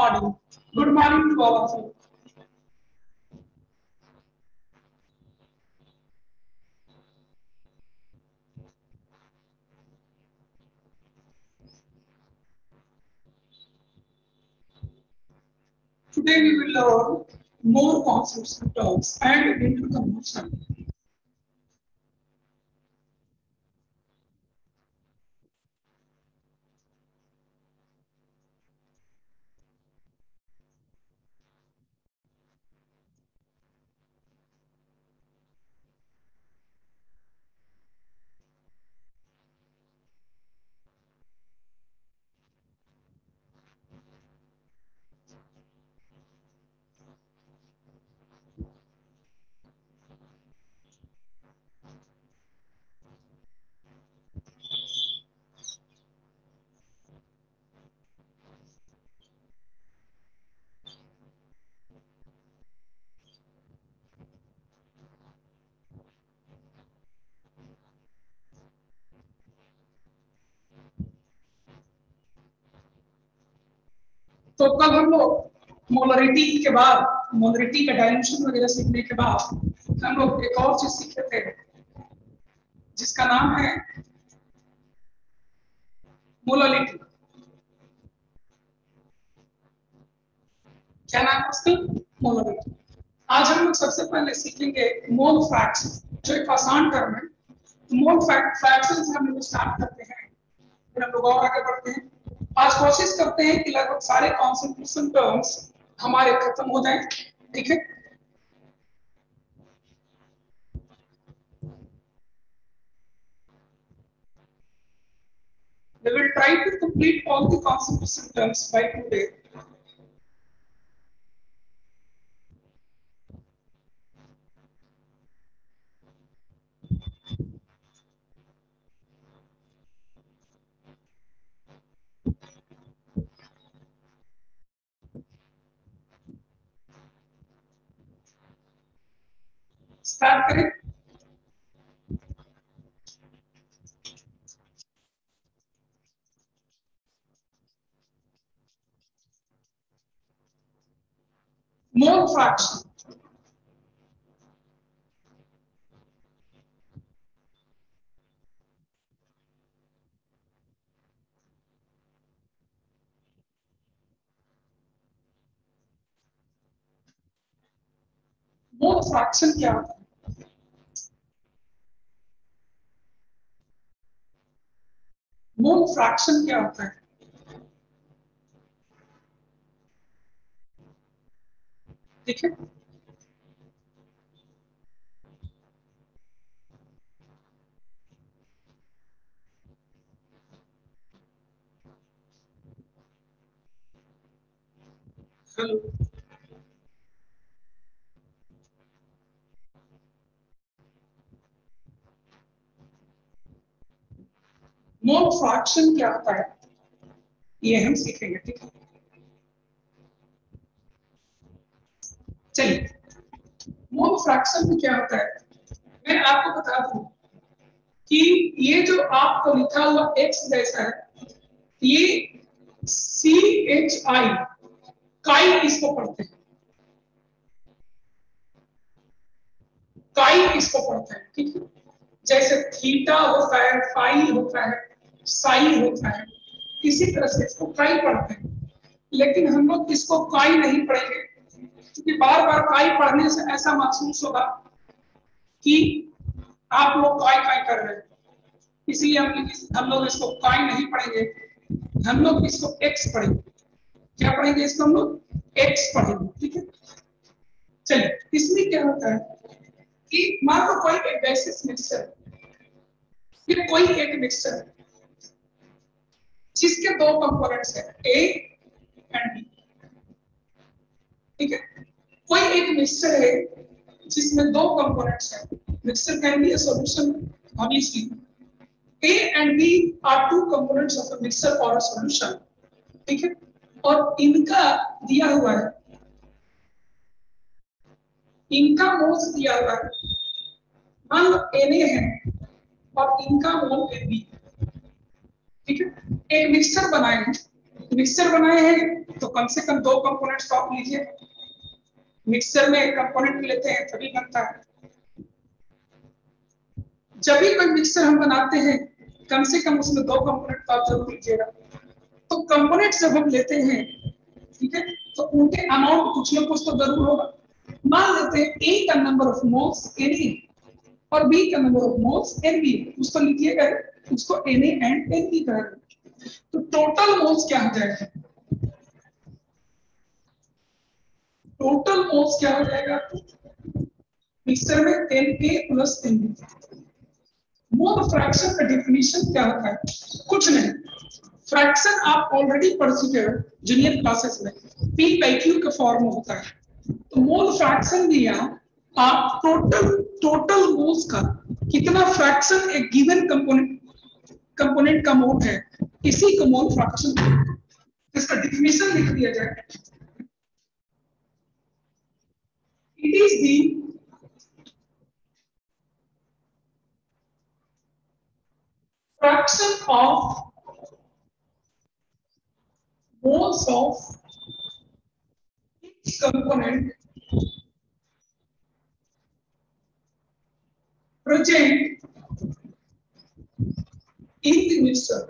Good morning. Good morning to all of you. Today we will learn more concepts and terms and into. तो कल हम लोग molarity के बाद molarity का डायमेंशन वगैरह सीखने के बाद, हम लोग एक और चीज़ सीखे थे, जिसका नाम है मोलरिटी क्या नाम है उसका? मोलरिटी आज हम लोग सबसे पहले सीखेंगे मोल फैक्ट्स जो एक आसान टर्म है। मोल फ्रैक्शन हम लोग स्टार्ट करते हैं। फिर हम लोग और आगे बढ़ते हैं। आज कोशिश करते हैं कि लगभग सारे कॉन्सेंट्रेशन टर्म्स हमारे खत्म हो जाएँ ठीक है We will try to complete all the concentration terms by today. Start करें मोल फ्रैक्शन मोल फ्रैक्शन क्या होता है मोल फ्रैक्शन क्या होता है? ठीक है? हेलो मोल फ्रैक्शन क्या होता है? ये हम सीखेंगे, ठीक है? चलिए। मोल फ्रैक्शन में क्या होता है? मैं आपको बता दूँ कि ये जो आपको लिखा हुआ x जैसा है, ये सी एच आई काई इसको पढ़ते हैं। काई इसको पढ़ते हैं, ठीक है? जैसे थीटा होता है फाई होता है साई होता है इसी तरह से इसको काई पढ़ते हैं। लेकिन हम लोग इसको काई नहीं पढ़ेंगे। क्योंकि बार बार काई पढ़ने से ऐसा महसूस होगा कि आप लोग काय काय कर रहे हैं। इसलिए हम हम लोग इसको काय नहीं पढ़ेंगे। हम लोग इसको एक्स पढ़ेंगे। क्या पढ़ेंगे इसको हम लोग? एक्स पढ़ेंगे। ठीक है? चलिए, इसमें क्या होता है कि मान लो कोई एक बेसिस मिक्सचर ये कोई एक मिक्सचर है। जिसके दो कंपोनेंट्स है ए एंड बी ठीक है? कोई एक मिक्सचर है जिसमें दो कंपोनेंट्स है। Mixture can be a solution obviously. A and b are two components of a mixture or a solution. ठीक है? और इनका दिया हुआ है। इनका मोल्स दिया हुआ है। मान लो Na है, और इनका मोल एबी ठीक है? एक मिक्सचर बनाएँगे मिक्सचर बनाए हैं तो कम से कम दो कंपोनेंट्स तो आप लीजिए। मिक्सचर में एक कंपोनेंट लेते हैं, तभी बनता है। जब भी कोई मिक्सचर हम बनाते हैं, कम से कम उसमें दो कंपोनेंट तो आप ज़रूर लीजिएगा। तो कंपोनेंट जब हम लेते हैं, ठीक है तो उनके अमाउंट कुछ ना कुछ तो ज़रूर होगा। मान लेते हैं ए का number of moles N A और बी का number of moles N B उसको लिखिएगा उसको एन एंड एन बी कहेंगे तो टोटल मोल्स क्या हो जाएगा? टोटल मोल्स क्या हो जाएगा? मिक्सचर में N A plus N B mole fraction का डेफिनेशन क्या होता है? कुछ नहीं। फ्रैक्शन आप ऑलरेडी पढ़ चुके हो जूनियर क्लासेस में। पी बाई क्यू का फॉर्म होता है। तो मोल फ्रैक्शन दिया, आप टोटल टोटल मोल्स का कितना फ्रैक्शन एक गिवन कंपोनेंट कंपोनेंट का मोल है इसी को मोल फ्रैक्शन इसका डेफिनेशन लिख दिया जाए। It is the fraction of moles of each component present in the mixture.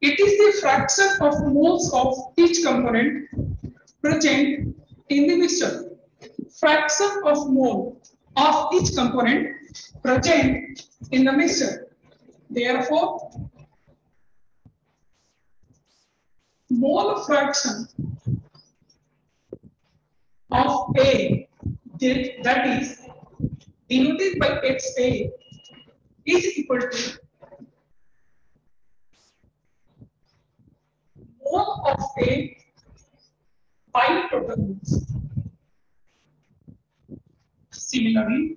It is the fraction of moles of each component present in the mixture. Fraction of mole of each component present in the mixture. Therefore, mole fraction of A that is denoted by XA is equal to mole of A by total moles. Similarly,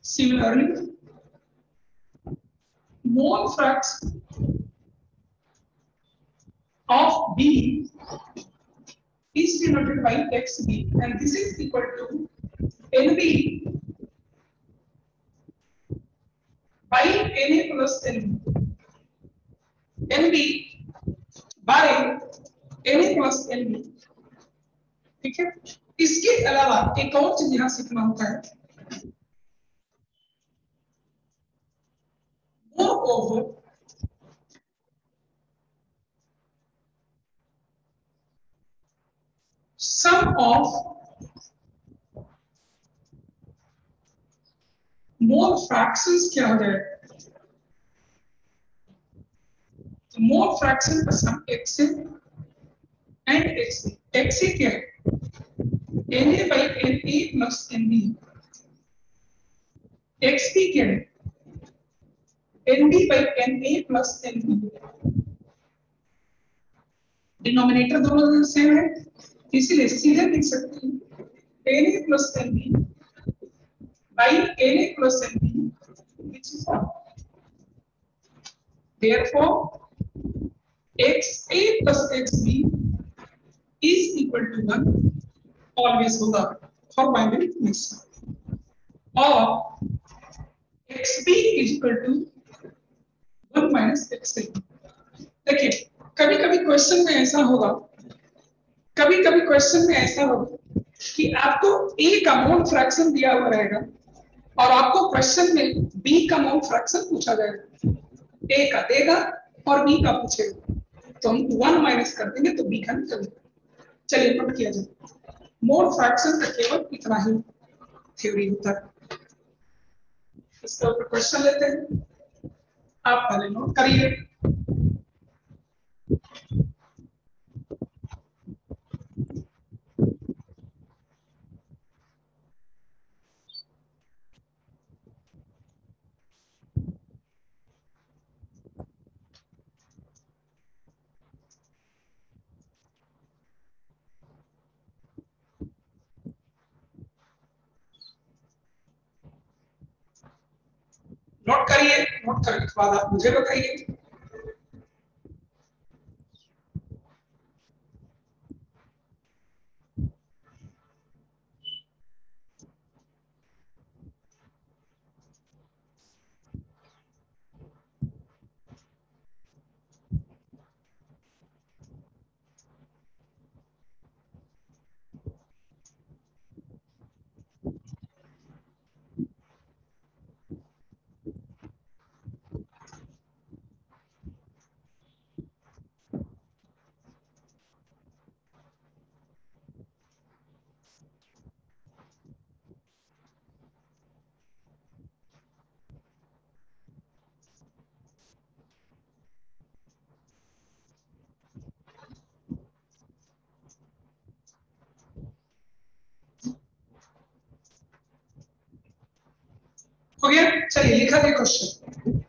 similarly, mole fraction of B is denoted by XB and this is equal to NB by NA plus NB. NB by NA plus NB. ठीक है इसके अलावा एक और चीज़ यहाँ सीखना होता है moreover sum of mole fractions क्या हो जाएगा तो मोल फ्रैक्शन का sum x and x x क्या है Na by Na plus Nb xp क्या है Nb by Na plus Nb denominator दोनों सेम है किसी लिस्ट लिख सकते हैं। N A plus N B by N A plus N B which is there for X A plus X B is equal to one always होगा। For binary equation और X B is equal to one minus X A देखिए कभी कभी question में ऐसा होगा कभी कभी क्वेश्चन में ऐसा होगा कि आपको ए का मोल फ्रैक्शन दिया हुआ रहेगा और आपको क्वेश्चन में बी का मोल फ्रैक्शन पूछा जाएगा। A का देगा और बी का पूछेगा। तो हम वन माइनस कर देंगे तो बी का निकल चलिए नोट किया जाए। मोड फ्रैक्शन का केवल इतना ही थ्योरी होता है। इसके ऊपर क्वेश्चन लेते हैं। आप पहले नोट करिए। नोट करिए नोट करने के बाद आप मुझे बताइए। चलिए लिखा गया क्वेश्चन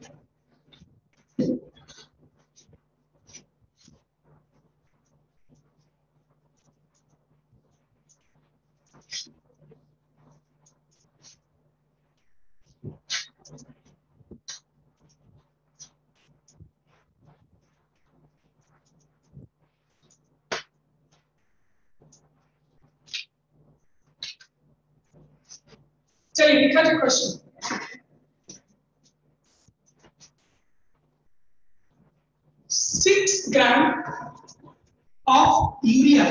चलिए लिखा जाए question six gram of urea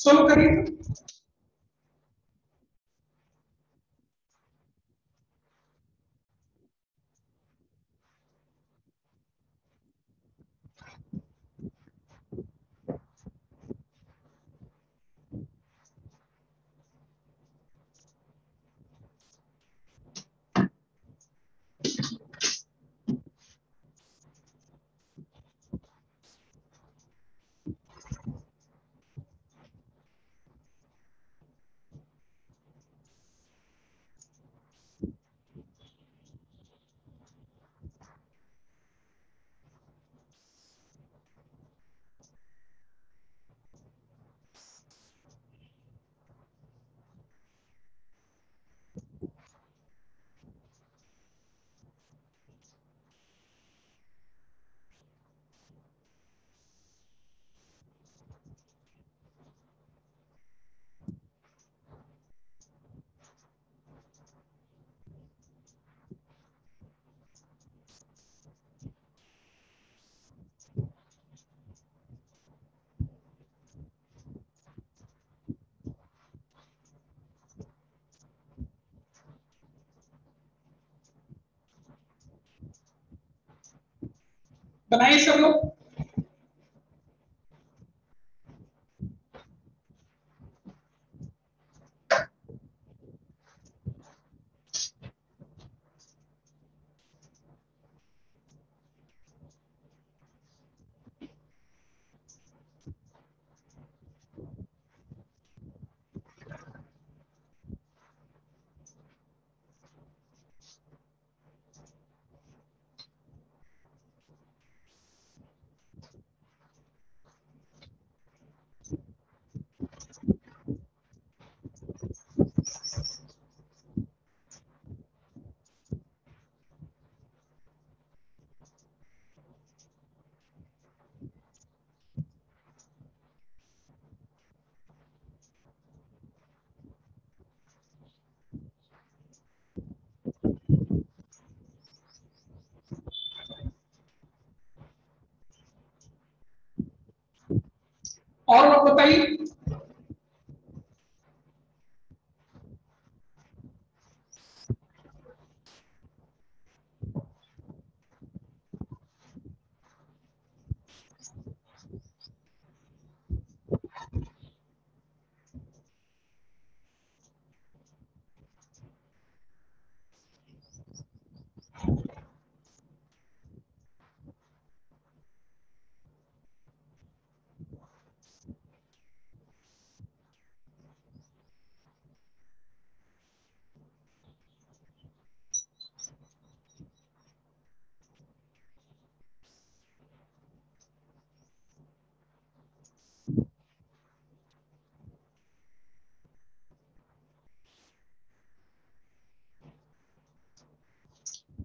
solve करिए बनाइए सब लोग।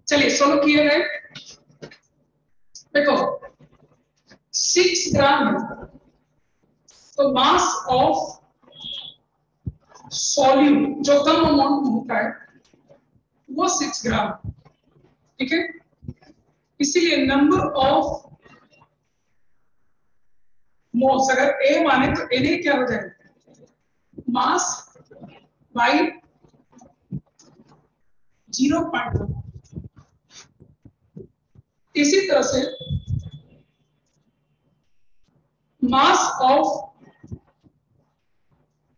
चलिए सोल्व किए गए। देखो सिक्स ग्राम तो मास ऑफ़ सॉल्यूट जो कम अमाउंट होता है, वो सिक्स ग्राम ठीक है? इसीलिए नंबर ऑफ़ मोल्स अगर ए माने तो एन क्या हो जाएगा? मास बाई ज़ीरो पॉइंट इसी तरह से मास ऑफ़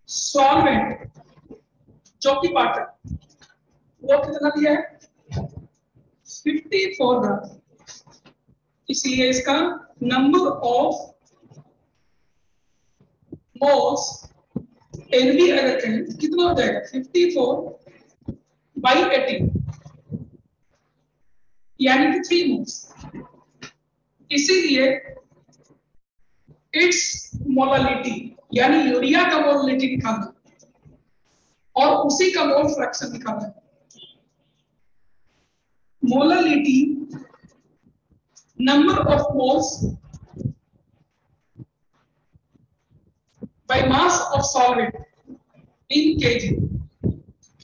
सॉल्वेंट जो कि वाटर वो कितना दिया है? 54 ग्राम। इसलिए इसका नंबर ऑफ़ मोल्स एनबी अगर कहें कितना हो जाएगा? 54 बाई 18 यानी कि थ्री मोल्स इसीलिए इट्स मोलालिटी यानी यूरिया का मोलालिटी निकालना और उसी का मोल फ्रैक्शन निकालना molality number of moles by mass of solvent in kg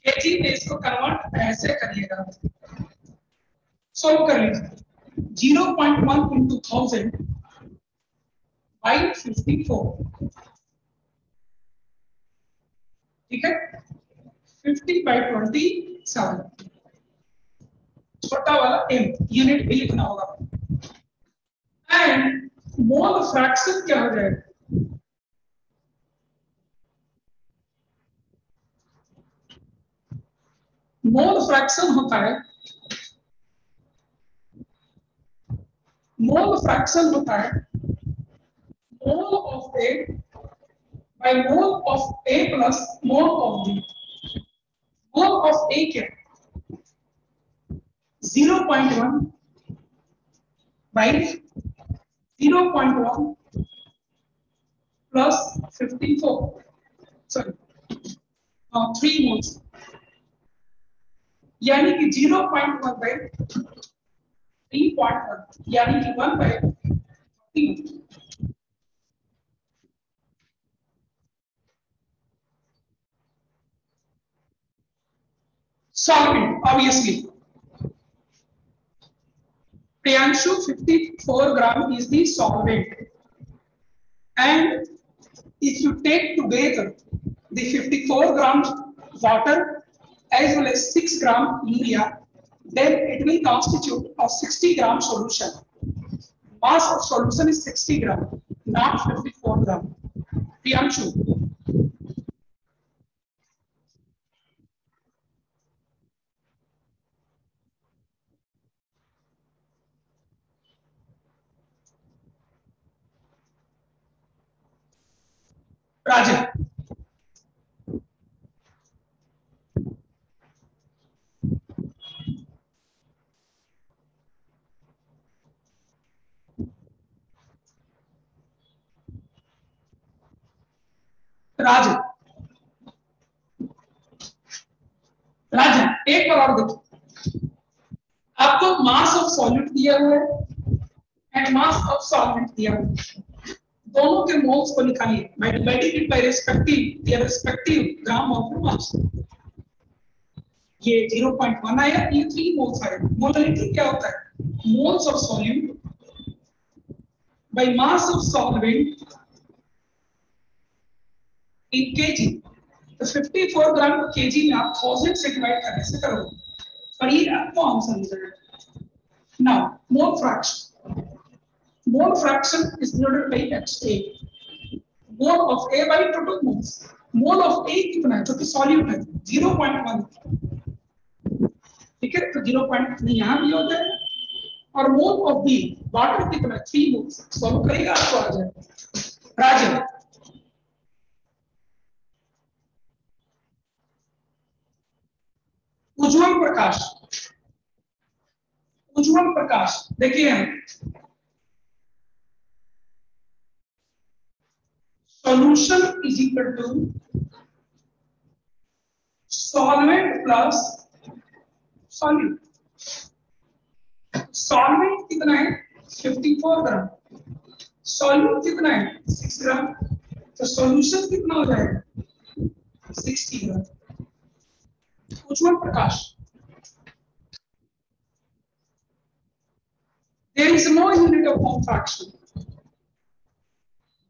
kg में इसको कन्वर्ट ऐसे करिएगा। सॉल्व कर लीजिए। 0.1 into 1000 by 54 ठीक है? फिफ्टी बाई ट्वेंटी सेवन छोटा वाला एम यूनिट भी लिखना होगा। एंड मोल फ्रैक्शन क्या हो जाएगा? मोल फ्रैक्शन होता है मोल फ्रैक्शन होता है mole of A by mole of A plus mole of B mole of A क्या zero point one by zero point one plus fifty four sorry three moles यानी कि zero point one by three point one यानी कि one by three solvent obviously Priyanshu 54 gram is the solvent and if you take together the 54 grams water as well as 6 gram urea, then it will constitute a 60 gram solution. Mass of solution is 60 gram, not 54 gram. Priyanshu. Rajan. Rajan Rajan एक बार और देखिए आपको मास of solute दिया हुआ है and mass of solvent दिया हुआ है। दोनों के मोल्स को निकालिए। Multiplied it by respective their respective gram of mass ये 0.1 आया, ये 3 मोल्स आया। मोलालिटी क्या होता है? Moles of solute by mass of solvent in kg तो 54 ग्राम को kg में आप 1000 से डिवाइड करने से करोगे। और ये आपको आंसर मिल जाएगा। Now mole fraction mole fraction is denoted by HA mole of A by total moles mole of A कितना है? जो कि सॉल्यूट है। 0.1 ठीक है? तो 0.3 यहाँ भी हो। जाएगा और मोल ऑफ़ B वाटर कितना 3 मोल्स सॉल्व करेगा आपको आ जाएगा राजन उज्जवल प्रकाश। उज्जवल प्रकाश, देखिए solution is equal to solvent plus solute solvent कितना है? 54 ग्राम। सॉल्यूट कितना है? 6 ग्राम। तो सॉल्यूशन कितना हो जाएगा? Sixty Ujjwal Prakash. there is no unit of mole fraction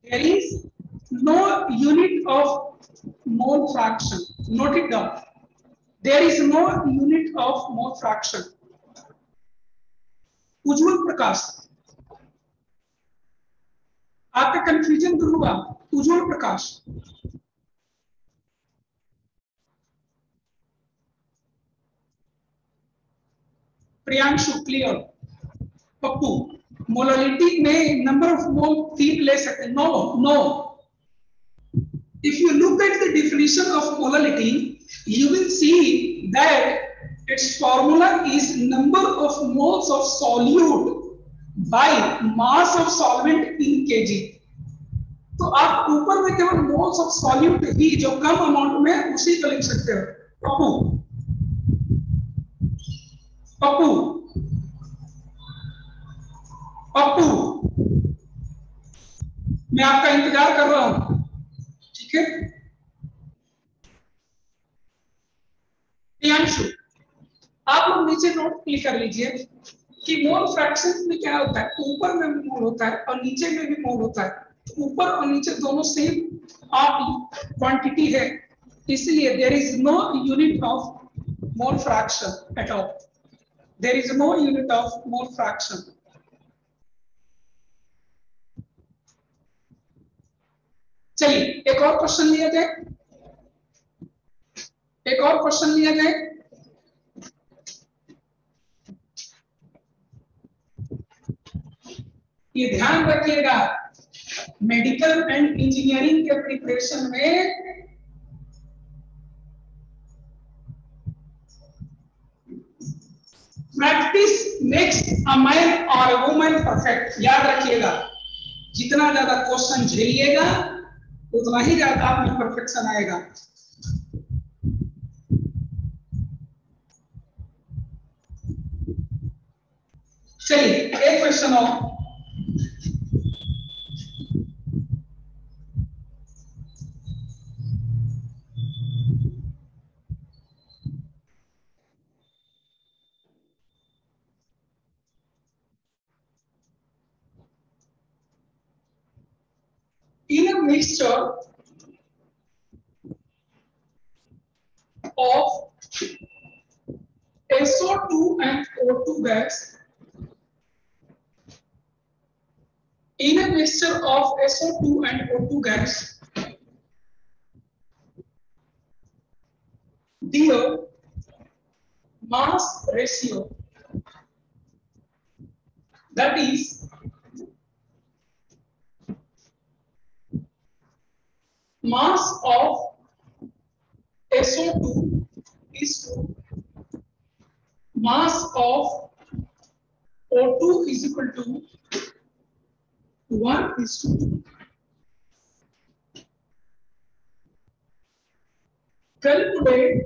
there is no unit of mole fraction note it down there is no unit of mole fraction उज्जवल प्रकाश आपका confusion दूर हुआ उज्जवल प्रकाश प्रियांशु क्लियर Pappu, molality में number of mole तीन ले सकते no no if you look at the definition of molality you will see that it's formula is number of moles of solute by mass of solvent in K G आप ऊपर में केवल moles of solute ही जो कम amount में, उसी को लिख सकते हो। पप्पू पप्पू पप्पू, मैं आपका इंतज़ार कर रहा हूँ। ठीक है? प्रियांशु, आप नीचे नोट क्लिक कर लीजिए कि मोल फ्रैक्शन में क्या होता है? ऊपर में भी मोल होता है और नीचे में भी मोल होता है। ऊपर और नीचे दोनों सेम आप क्वांटिटी है। इसलिए there is no unit of mole fraction at all there is no unit of mole fraction चलिए, एक और क्वेश्चन लिया जाए। एक और क्वेश्चन लिया जाए। ये ध्यान रखिएगा मेडिकल एंड इंजीनियरिंग के प्रिपरेशन में प्रैक्टिस मेक्स अ मैन और वुमन परफेक्ट याद रखिएगा, जितना ज़्यादा क्वेश्चन झेलिएगा उतना ही ज़्यादा आप में परफेक्शन आएगा। चलिए एक क्वेश्चन और। Mixture of SO2 and O2 gas in a mixture of SO2 and O2 gas the mass ratio that is mass of SO2 is to mass of O2 is equal to 1 is to 2. Calculate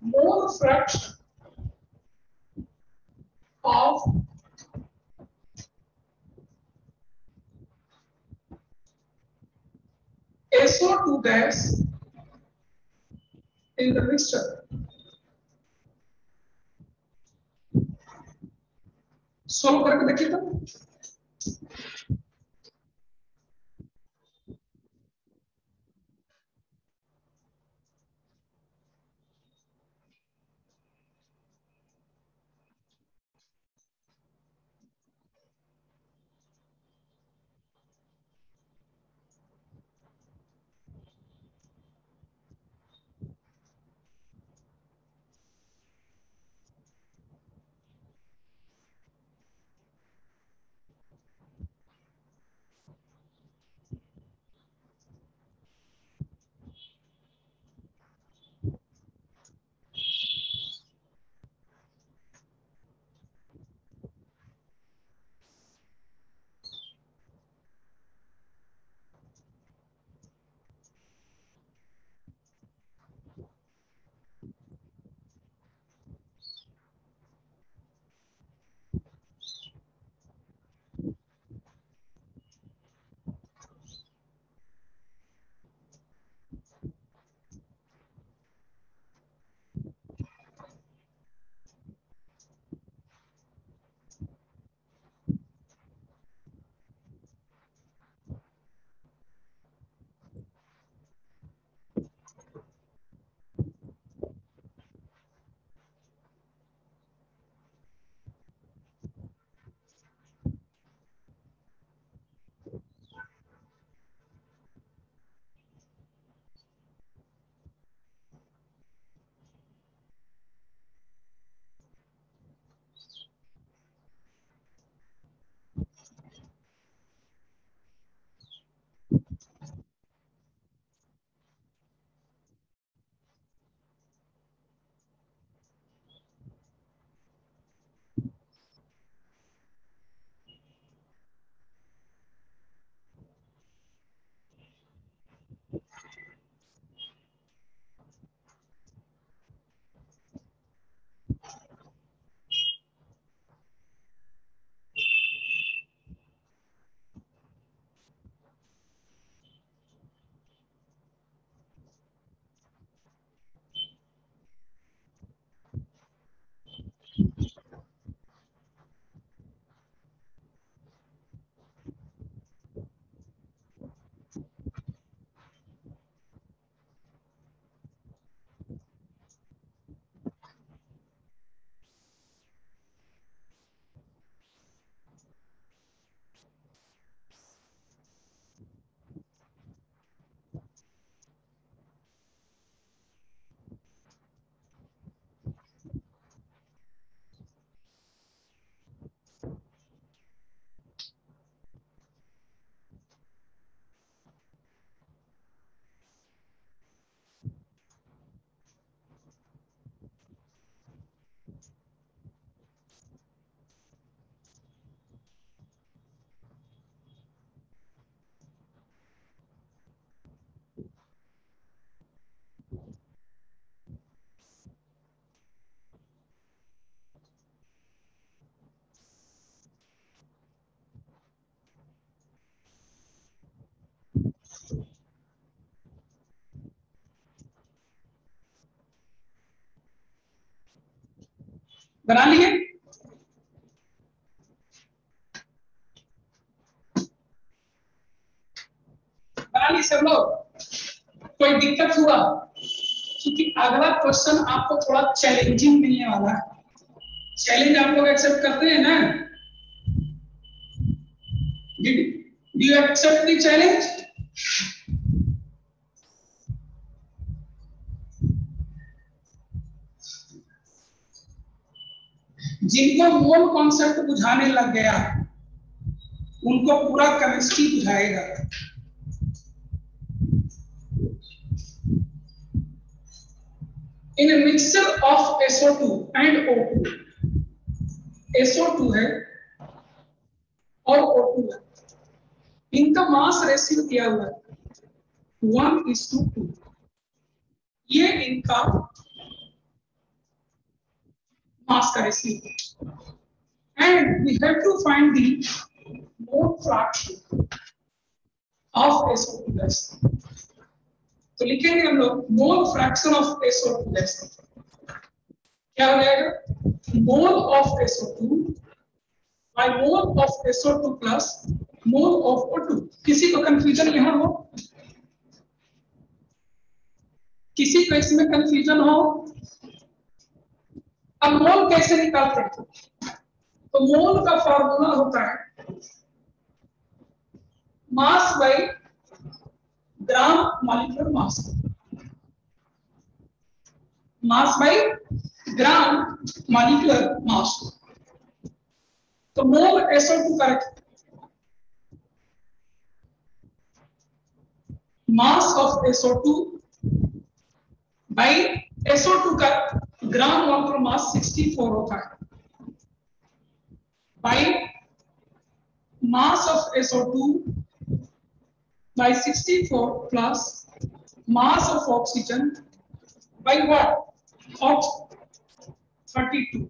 mole fraction of SO2 gas in the mixture. Solve करके देखिए तो बना लिए? बना लिए सब लोग? कोई दिक्कत हुआ? क्योंकि अगला क्वेश्चन आपको थोड़ा चैलेंजिंग मिलने वाला है। चैलेंज आप लोग एक्सेप्ट करते हैं ना? Do you accept the challenge जिनको मोल कॉन्सेप्ट बुझाने लग गया, उनको पूरा केमिस्ट्री बुझाएगा। A mixture of SO2 and O2 SO2 है और O2 है। इनका मास रेशियो दिया हुआ है। वन इज़ टू टू ये इनका mass का and we have to find the mole fraction of SO2 gas तो लिखेंगे हम लोग मोल फ्रैक्शन ऑफ़ SO2 गैस क्या हो जाएगा? Mole of SO2 by mole of SO2 plus mole of O2 किसी को कंफ्यूजन यहाँ हो? किसी को इसमें कंफ्यूजन हो? अब मोल कैसे निकालते हैं? तो मोल का फॉर्मूला होता है mass by gram molecular mass. Mass by gram molecular mass. तो मोल SO2 का रखें मास ऑफ़ SO2 बाई SO2 का ग्राम मॉलिक्यूलर मास 64 होता है। By mass of SO2 by 64 plus mass of oxygen by what? Of 32.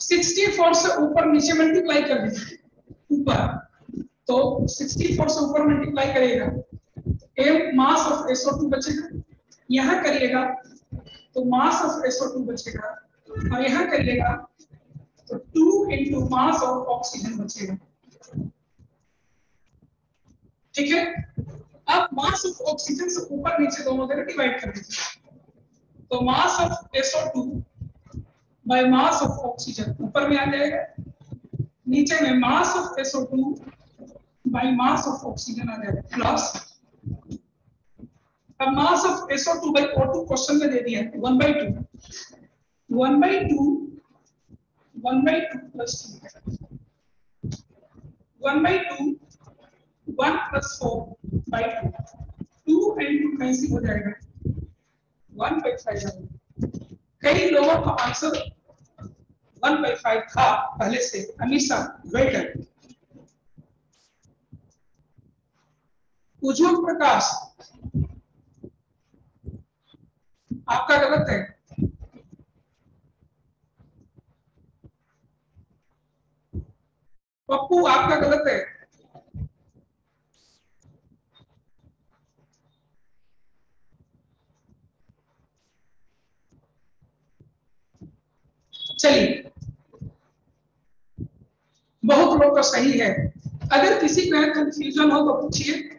64 से ऊपर नीचे मल्टीप्लाई कर दीजिए। ऊपर। तो 64 से ऊपर मल्टीप्लाई करेगा एम मास ऑफ़ SO2 बचेगा। यहाँ करिएगा तो मास ऑफ़ SO2 बचेगा और यहाँ करिएगा तो 2 इंटू मास ऑफ़ ऑक्सीजन बचेगा। ठीक है? अब मास ऑफ़ ऑक्सीजन से ऊपर नीचे दोनों जगह डिवाइड कर दीजिए। तो mass of SO2 by mass of oxygen ऊपर में आ जाएगा, नीचे में mass of SO2 by mass of oxygen आ जाएगा। प्लस अब मास of SO2 bye O2 question में दे दिया है 1 by 2 1 by 2 1 by 2 plus 2 1 by 2 one plus four by two two and two cancel हो जाएगा? वन बाई फाइव कई लोगों का आंसर वन बाई फाइव था पहले से। हमेशा वेटर उज्जवल प्रकाश आपका गलत है। पप्पू, आपका गलत है। चलिए। बहुत लोग का सही है। अगर किसी को कंफ्यूजन हो तो पूछिए।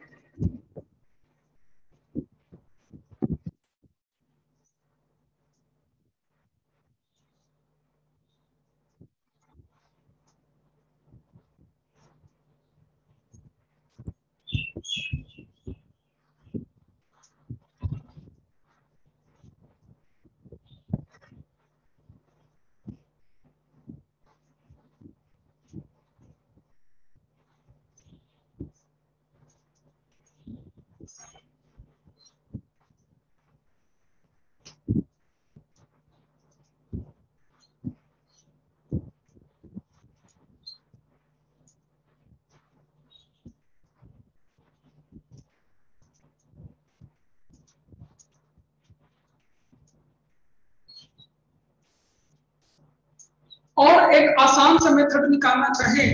और एक आसान सा मेथड निकालना चाहे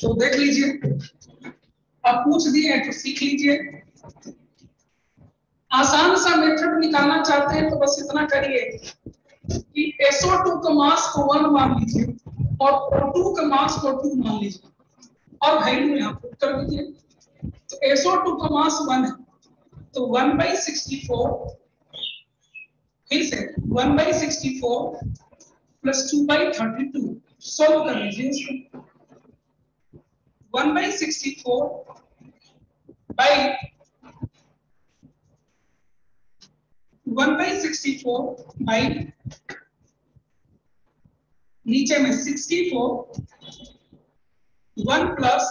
तो देख लीजिए। अब पूछ दिए तो सीख लीजिए। आसान सा मेथड निकालना चाहते हैं तो बस इतना करिए कि SO2 का मास को वन मान लीजिए और O2 का मास को टू मान लीजिए। और वैल्यू यहाँ पुट कर दीजिए। तो SO2 का मास वन है। तो वन बाई सिक्सटी फोर फिर से one by sixty four plus two by thirty two solve कर लीजिए इसको one by sixty four by one by sixty four by नीचे में sixty four one plus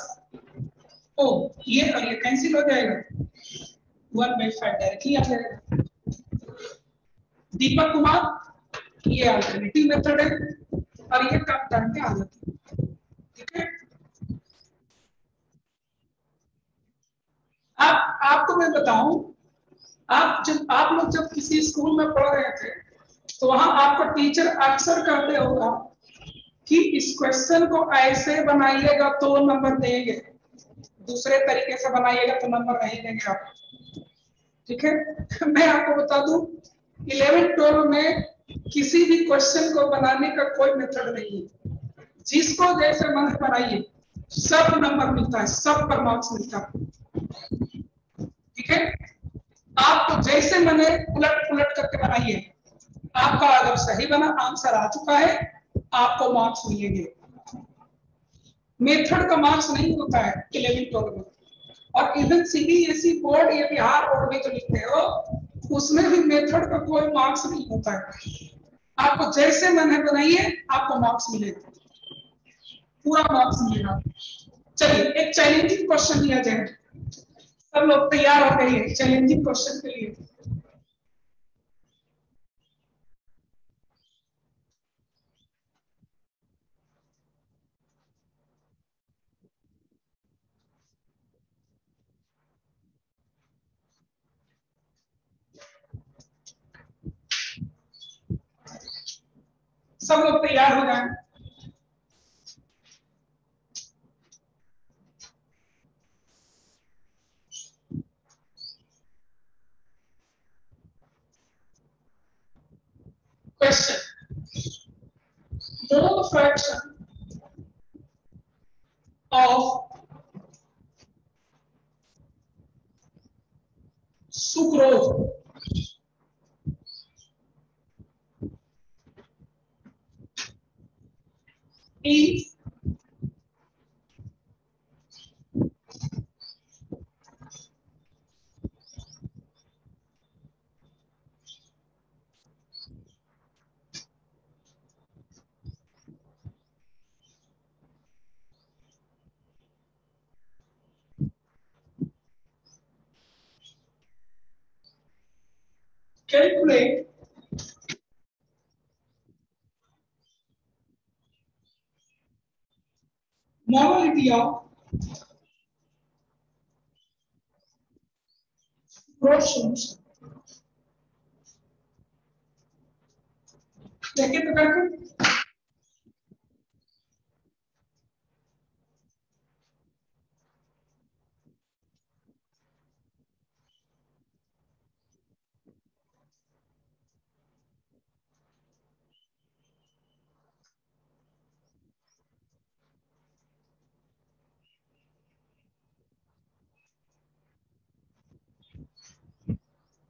O ये और ये कैंसिल हो जाएगा. वन बाई फाइव डायरेक्टली आ जाएगा. दीपक कुमार ये अल्टरनेटिव मेथड है और ये कम टाइम पे आ जाती है। ठीक है? आप, आपको मैं बताऊँ, आप जब, आप लोग जब किसी स्कूल में पढ़ रहे थे तो वहाँ आपका टीचर अक्सर कहते होगा कि इस क्वेश्चन को ऐसे बनाइएगा तो नंबर देंगे। दूसरे तरीके से बनाइएगा तो नंबर नहीं देंगे आप। ठीक है? मैं आपको बता दूँ इलेवन ट्वेल्व में किसी भी क्वेश्चन को बनाने का कोई मेथड नहीं है। जिसको जैसे मन बनाइए, सब नंबर मिलता है, सब पर मार्क्स मिलता है। ठीक है? आपको जैसे मैंने उलट पुलट करके बनाइए। आपका अगर सही बना आंसर आ चुका है, आपको मार्क्स मिलेंगे। मेथड का मार्क्स नहीं होता है इलेवन ट्वेल्व में। और इवन सीबीएसई बोर्ड या बिहार बोर्ड में जो लिखते हो उसमें भी मेथड का कोई मार्क्स नहीं होता है। आपको जैसे मैंने बनाइए, आपको मार्क्स मिलेगा। पूरा मार्क्स मिलेगा। चलिए, एक चैलेंजिंग क्वेश्चन लिया जाए। सब लोग तैयार हो गए चैलेंजिंग क्वेश्चन के लिए। सब लोग तैयार हो जाए Question. Mole fraction of sucrose me. Molality of portions देखिए तो करके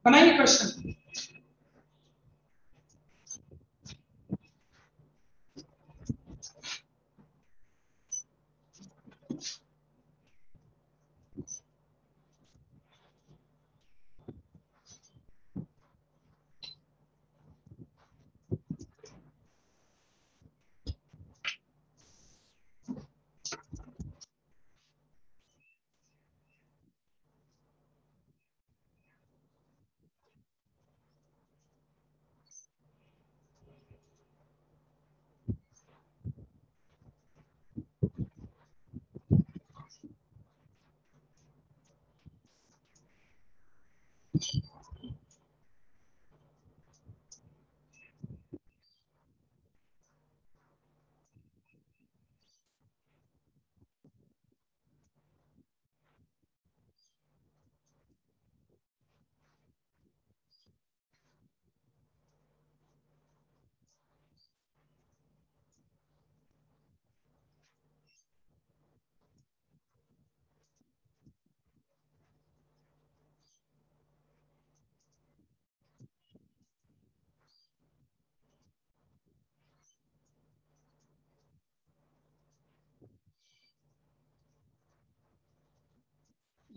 बनाइए क्वेश्चन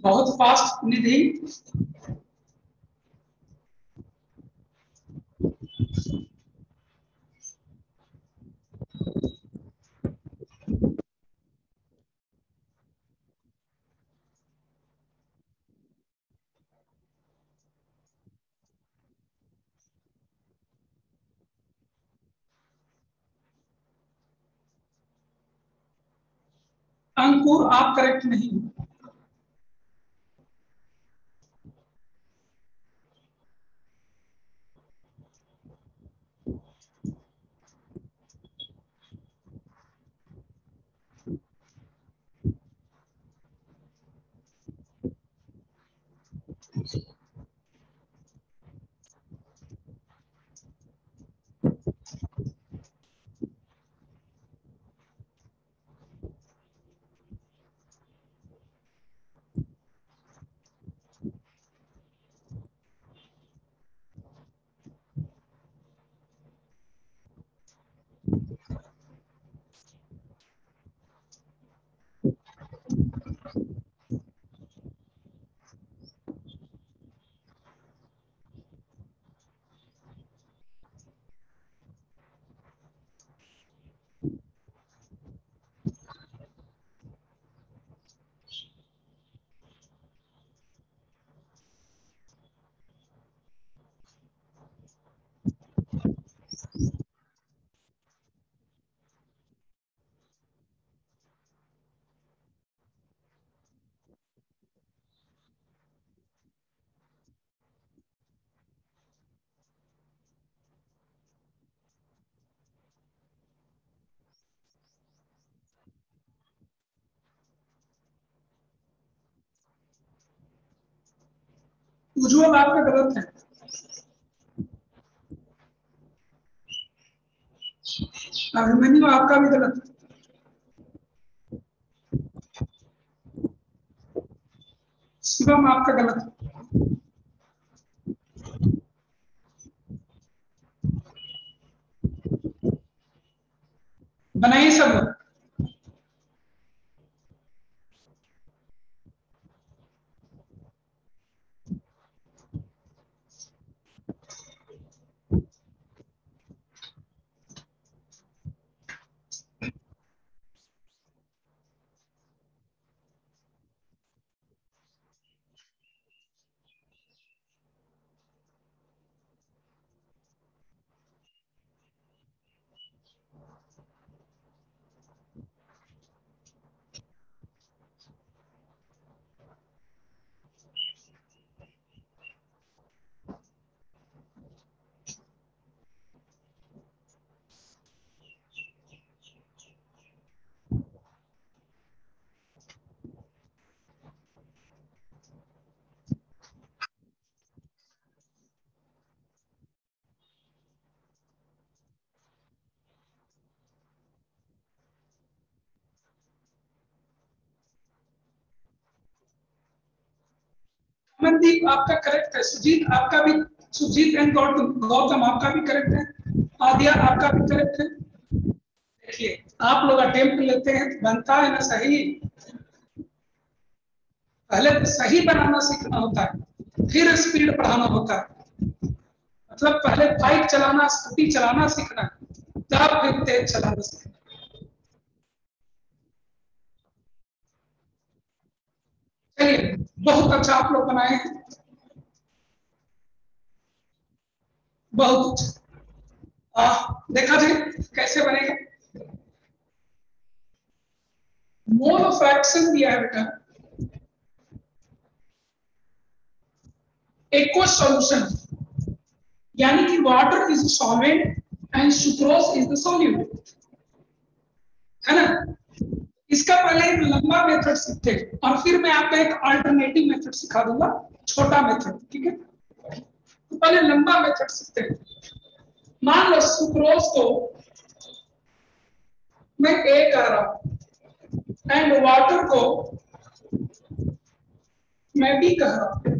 बहुत फास्ट निधि। अंकुर आप करेक्ट नहीं उज्जवल आपका गलत है। अभिमन्यु आपका भी गलत है। शिवम, आपका गलत है। बनाइए सब लोग। मनदीप आपका करेक्ट है, सुजीत आपका भी, सुजीत एंड गौतम आपका भी करेक्ट है, आदिया आपका भी करेक्ट है। देखिए, आप लोग अटेम्प्ट लेते हैं तो बनता है ना सही। पहले तो सही बनाना सीखना होता है, फिर स्पीड बढ़ाना होता है। मतलब पहले बाइक चलाना स्कूटी चलाना सीखना, तब फिर तेज चलाना सीखना। चलिए बहुत अच्छा आप लोग बनाए हैं। बहुत अच्छा। देखा जाए कैसे बनेगा? मोल ऑफ़ एक्शन दिया है बेटा। एक्व सॉल्यूशन यानी कि water is solvent and sucrose is the solute है ना? इसका पहले एक लंबा मेथड सीखते और फिर मैं आपको एक अल्टरनेटिव मेथड सिखा दूँगा, छोटा मेथड ठीक है? तो पहले लंबा मेथड सीखते मान लो सुक्रोज को मैं ए कह रहा हूँ एंड वाटर को मैं बी कह रहा हूँ।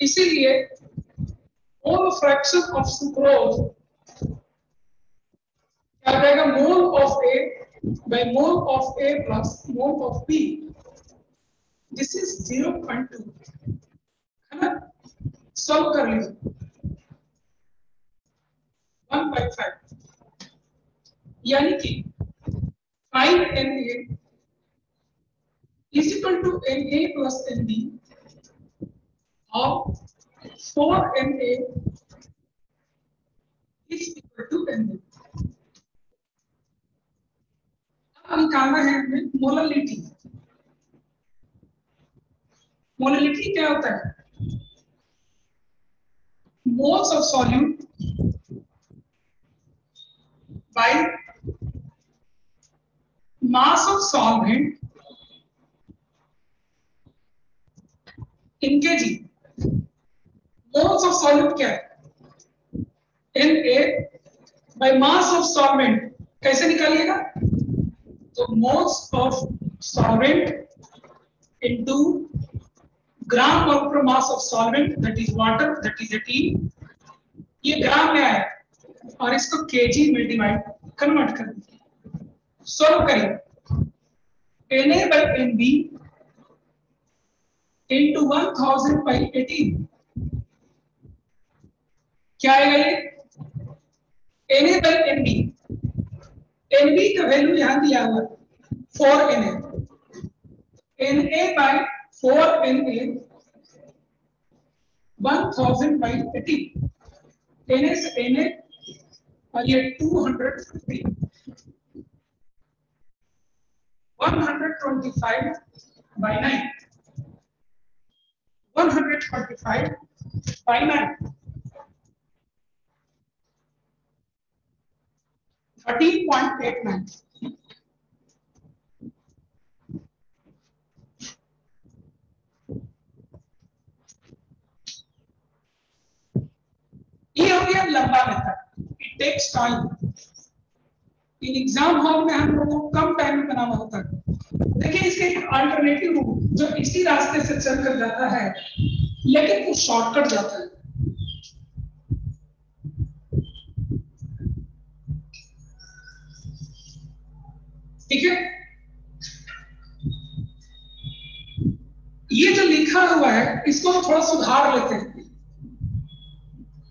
इसीलिए मोल फ्रैक्शन ऑफ़ सुक्रोज क्या रहेगा mole of A by mole of A plus mole of B. Zero point two है ना सॉल्व कर लीजिए वन बाई फाइव यानी कि five N A is equal to Na plus Nb or 4Na is equal to Nb. निकालना है हमें molality molality क्या होता है? Moles of solute by mass of solvent in K G moles of solute क्या है? N A by mass of solvent कैसे निकालिएगा? तो moles of solvent into gram per mass of solvent that is water that is 18 ये gram में आया और इसको केजी में डिवाइड कन्वर्ट कर दीजिए सॉल्व करिए Na by Nb into 1000 by 18 क्या आएगा ये Na by Nb Nb का वैल्यू यहाँ दिया हुआ four Na Na by four Na 1000 by 18 Na से Na और ये 250 125 by 9 125 by 9 13.89 ये हो गया लंबा method it takes time in exam hall में हम लोगों को कम टाइम में बनाना होता है। देखिए, इसके एक अल्टरनेटिव रूट जो इसी रास्ते से चल कर जाता है, लेकिन वो शॉर्टकट जाता है। ठीक है ये जो लिखा हुआ है, इसको हम थोड़ा सुधार लेते हैं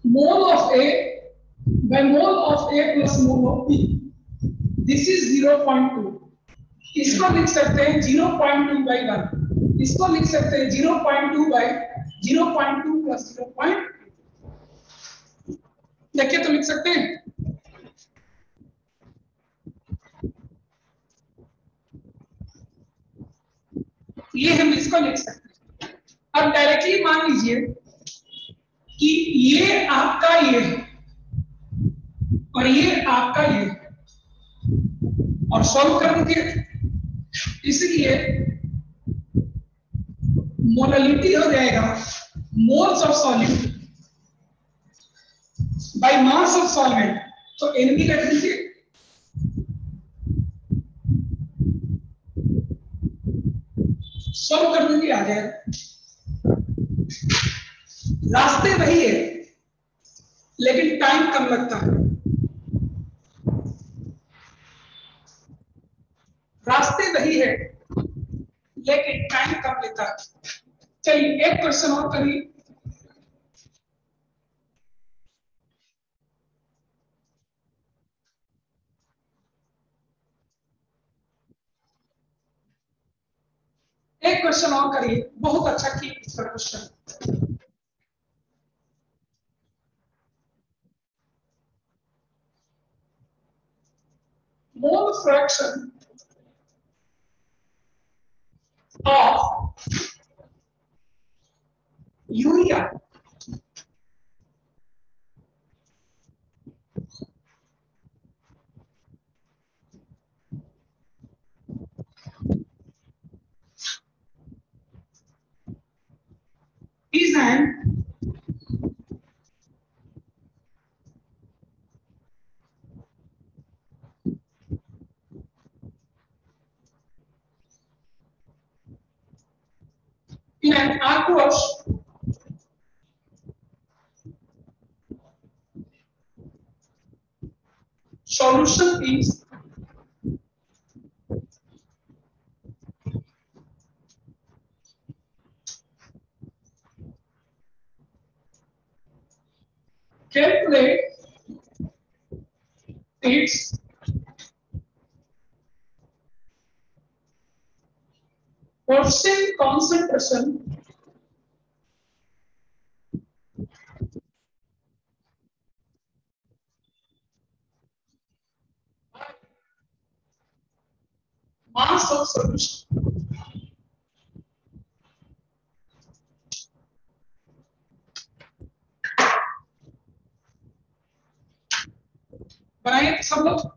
mole of A by mole of A plus mole of B. This is 0.2. इसको लिख सकते हैं 0.2 by 1. इसको लिख सकते हैं zero point two by zero 0.2 by 0.2 plus 0. देखिए तो लिख सकते हैं ये हम इसको लिख सकते हैं। अब डायरेक्टली मान लीजिए कि ये आपका ये है और ये आपका ये और सॉल्व कर दीजिए इसलिए मोललिटी हो जाएगा। Moles of solute by mass of solvent तो एनबी रख दीजिए। सॉल्व कर दूँगी, आ जाएगा रास्ते वही है, लेकिन टाइम कम लगता है। रास्ते वही है, लेकिन टाइम कम लेता है। चलिए, एक क्वेश्चन और करिए। एक क्वेश्चन और करिए। बहुत अच्छा की इसका question mole fraction of urea is an in an aqueous solution is calculate its percent concentration mass of solution. बनाए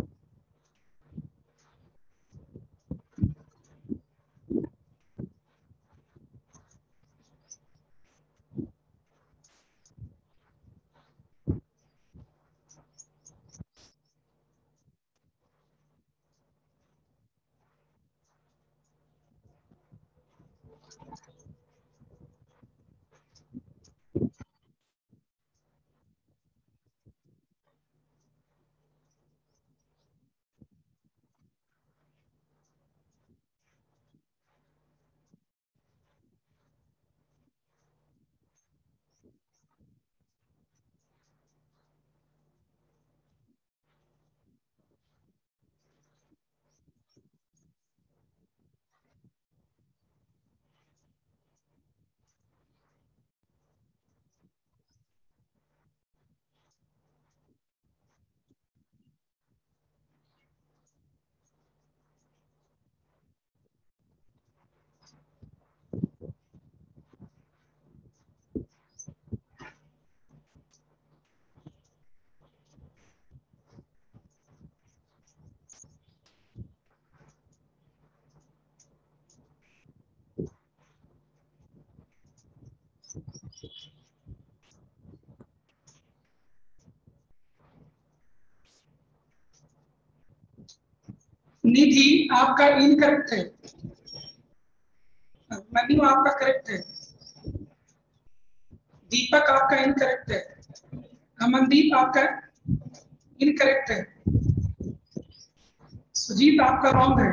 निधि आपका इनकरेक्ट है। मनु आपका करेक्ट है। दीपक आपका इनकरेक्ट है। अमनदीप आपका इनकरेक्ट है। सुजीत आपका रॉन्ग है।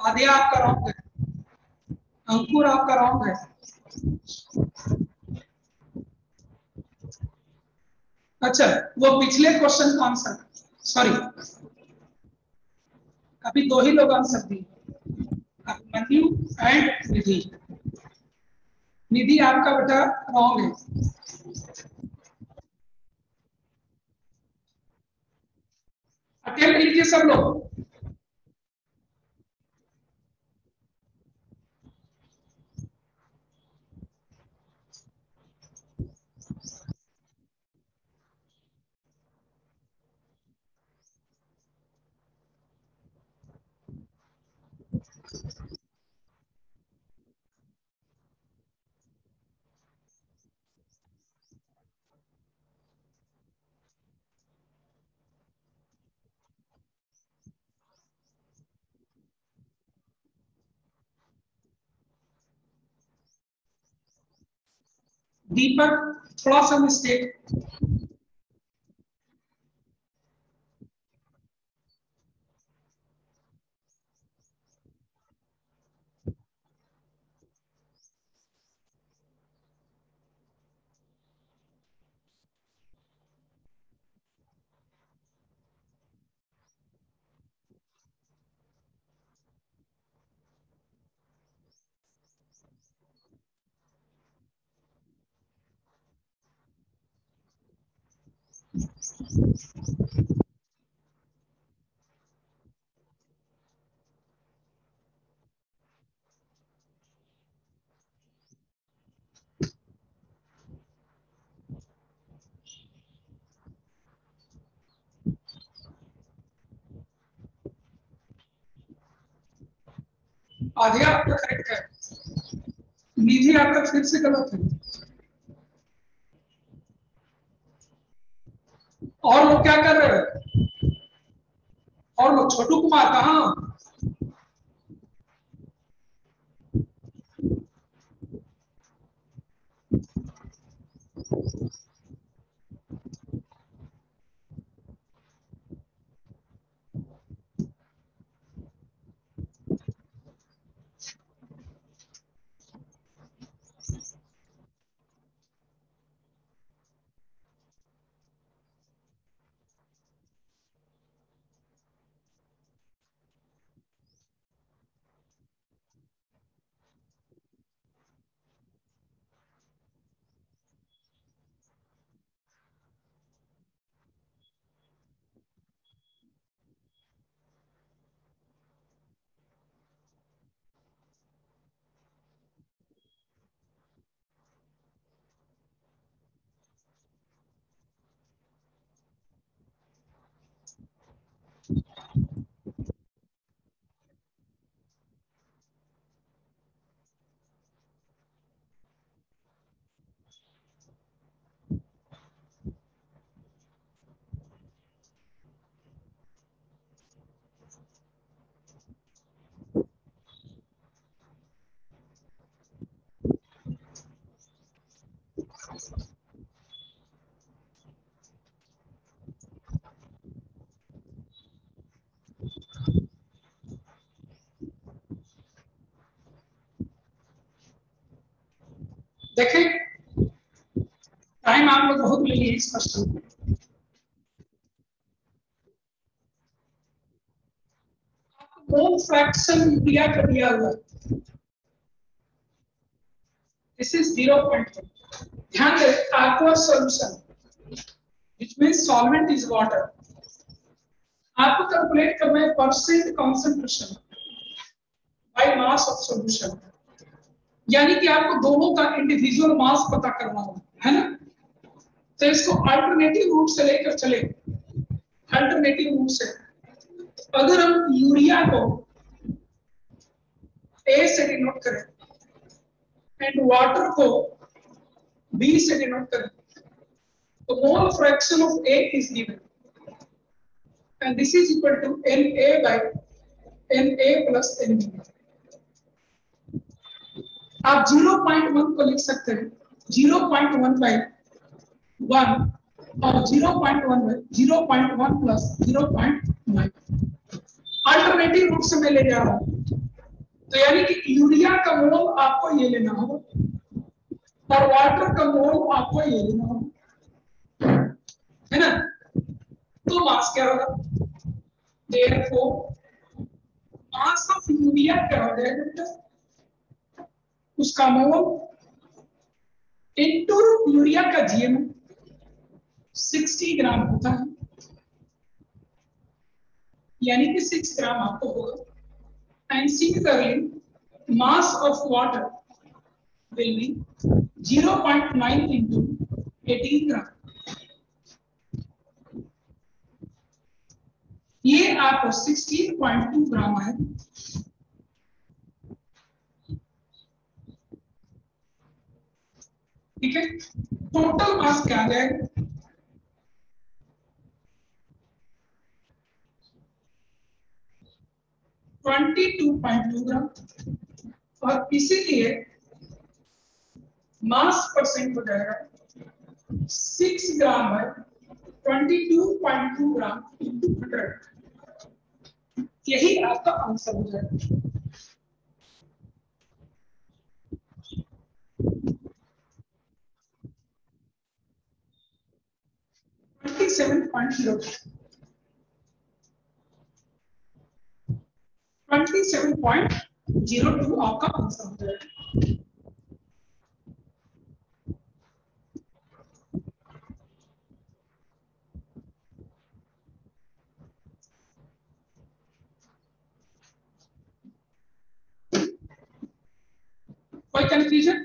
आदिया आपका रॉन्ग है। अंकुर आपका रॉन्ग है। अच्छा वो पिछले क्वेश्चन का आंसर सॉरी अभी दो ही लोग आंसर दिए। अभिमन्यु एंड निधि निधि आपका बेटा रॉन्ग है। अटेम्प्ट कीजिए सब लोग। दीपक थोड़ा सा आधे आपका करेक्ट है। निधि आपका फिर से गलत है। और लोग क्या कर रहे हैं? और लोग छोटू कुमार, कहा देखें टाइम आप लोग बहुत ले लिए इस क्वेश्चन में मोल फ्रैक्शन दिया कर दिया हुआ। दिस इज़ ज़ीरो पॉइंट ध्यान दें aqua solution, which means solvent is water आपको कैलकुलेट करना है percent concentration by mass of solution यानी कि आपको दोनों का इंडिविजुअल मास पता करना होगा, है ना? तो इसको अल्टरनेटिव रूट से लेकर चले। अल्टरनेटिव रूट से। अगर हम यूरिया को ए से डिनोट करें एंड वाटर को बी से डिनोट करें तो mole fraction of A is given and this is equal to N A by N A plus N B आप 0.1 को लिख सकते हैं। 0.1 बाई 1 और 0.1 बाई 0.1 प्लस 0.9 अल्टरनेटिव रूट से मैं ले जा रहा हूँ। तो यानी कि यूरिया का मोल आपको ये लेना होगा। और वाटर का मोल आपको ये लेना होगा। है ना? तो मास क्या होगा? देयरफॉर मास ऑफ़ यूरिया क्या हो जाएगा उसका मोल इंटू यूरिया का जीएम 60 ग्राम होता है। यानी कि 6 ग्राम आपको होगा। And similarly mass of water will be 0.9 into 18 gram ये आपको 16.2 ग्राम है। ठीक है? टोटल मास क्या आ जाएगा twenty two point two gram और इसीलिए मास परसेंट हो जाएगा। सिक्स ग्राम है twenty two point two gram into hundred यही आपका आंसर हो जाएगा। 27.0 27.02 आपका आंसर हो जाएगा कोई कंफ्यूजन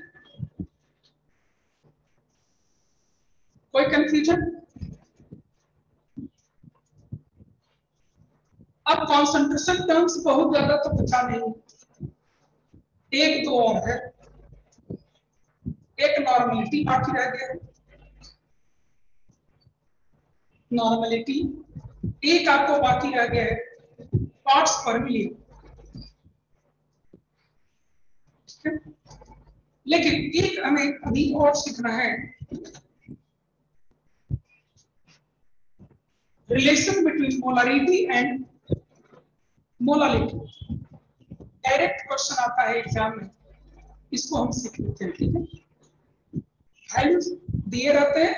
कोई कंफ्यूजन अब कॉन्सेंट्रेशन टर्म्स बहुत ज़्यादा तो बचा नहीं। एक दो और है। एक नॉर्मलिटी बाकी रह गया। नॉर्मलिटी एक आपको बाकी रह गया है। पार्ट्स पर मिलियन लेकिन एक हमें अभी और सीखना है। Relation between molarity and molality direct question आता है एग्ज़ाम में। इसको हम सीख लेते हैं ठीक है? वैल्यूज़ दिए रहते हैं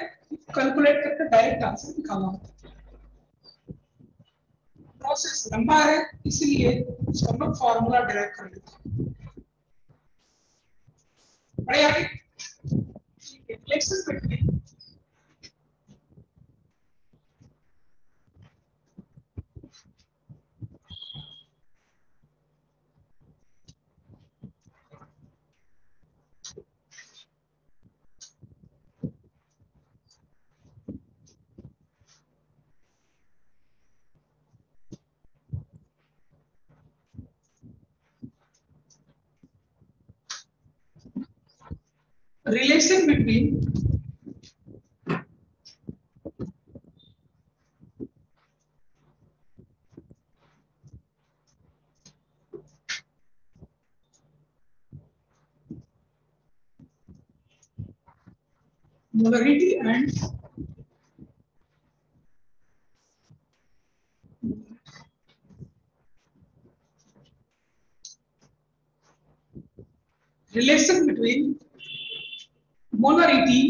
कैलकुलेट करके डायरेक्ट आंसर निकालना होता है। प्रोसेस लंबा है, इसलिए उसको हम लोग फॉर्मूला डायरेक्ट कर लेते हैं। आगे relation between relation between molarity and relation between molarity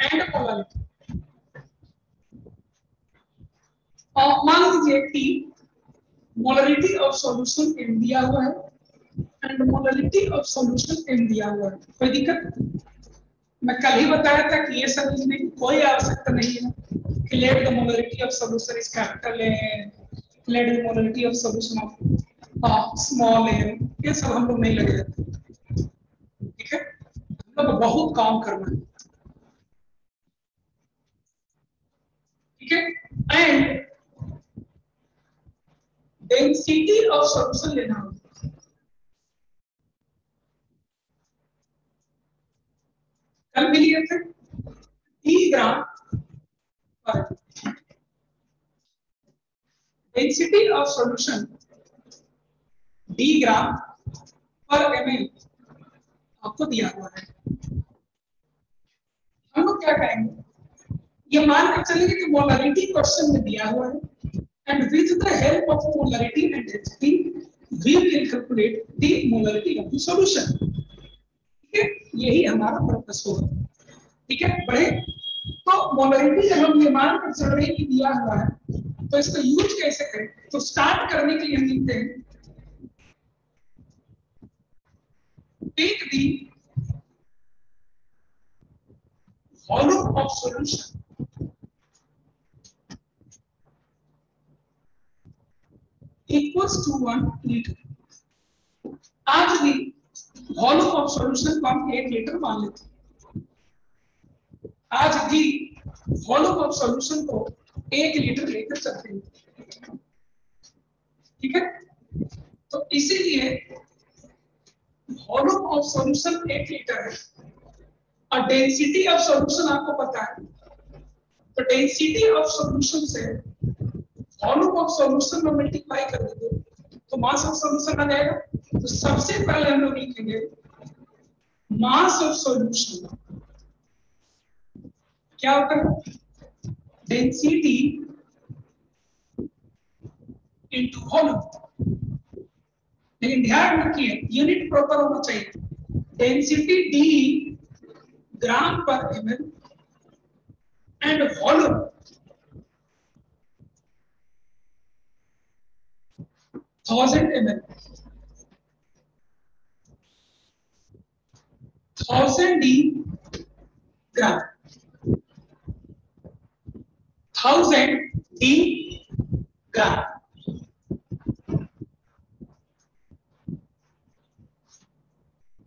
and polarity और मान लीजिए कि मोलरिटी ऑफ़ सॉल्यूशन एम दिया हुआ है and molarity of solution M दिया हुआ है। कोई दिक्कत? मैं कल ही बताया था कि ये समझने की कोई आवश्यकता नहीं है। कि let the molarity of solution is capital M let the molarity of solution of small M ये सब हम लोग नहीं लगे रहते। लोग बहुत काम करना है। ठीक है? एंड डेंसिटी ऑफ़ सॉल्यूशन लेना होगा कल लिए थे डी ग्राम पर। Density of solution D gram पर एम आपको दिया हुआ है। हम लोग क्या करेंगे? ये मान के चलेंगे कि मोलारिटी क्वेश्चन में दिया हुआ है। And with the help of molarity and density we will calculate the molarity of the solution. ठीक है? यही हमारा पर्पस होगा। ठीक है? बढ़े। तो मोलरिटी जब हम ये मान कर चल रहे हैं कि दिया हुआ है तो इसका यूज़ कैसे करें? तो स्टार्ट करने के लिए हम लिखते हैं। Take the volume of solution. Equals to 1 liter आज भी वॉल्यूम ऑफ़ सॉल्यूशन को हम एक लीटर मान लेते हैं। आज भी वॉल्यूम ऑफ़ सॉल्यूशन को एक लीटर लेकर चलते हैं। ठीक है? तो इसीलिए वॉल्यूम ऑफ़ सॉल्यूशन एक लीटर है और डेंसिटी ऑफ़ सॉल्यूशन आपको पता है। तो डेंसिटी ऑफ़ सॉल्यूशन से वॉल्यूम ऑफ़ सॉल्यूशन में मल्टीप्लाई कर देंगे। तो मास ऑफ़ सॉल्यूशन आ जाएगा। तो सबसे पहले हम लोग लिखेंगे मास ऑफ़ सॉल्यूशन क्या होता है? डेंसिटी इनटू वॉल्यूम लेकिन ध्यान रखिए यूनिट प्रॉपर होना चाहिए डेंसिटी डी ग्राम पर M L and volume M L thousand D gram thousand D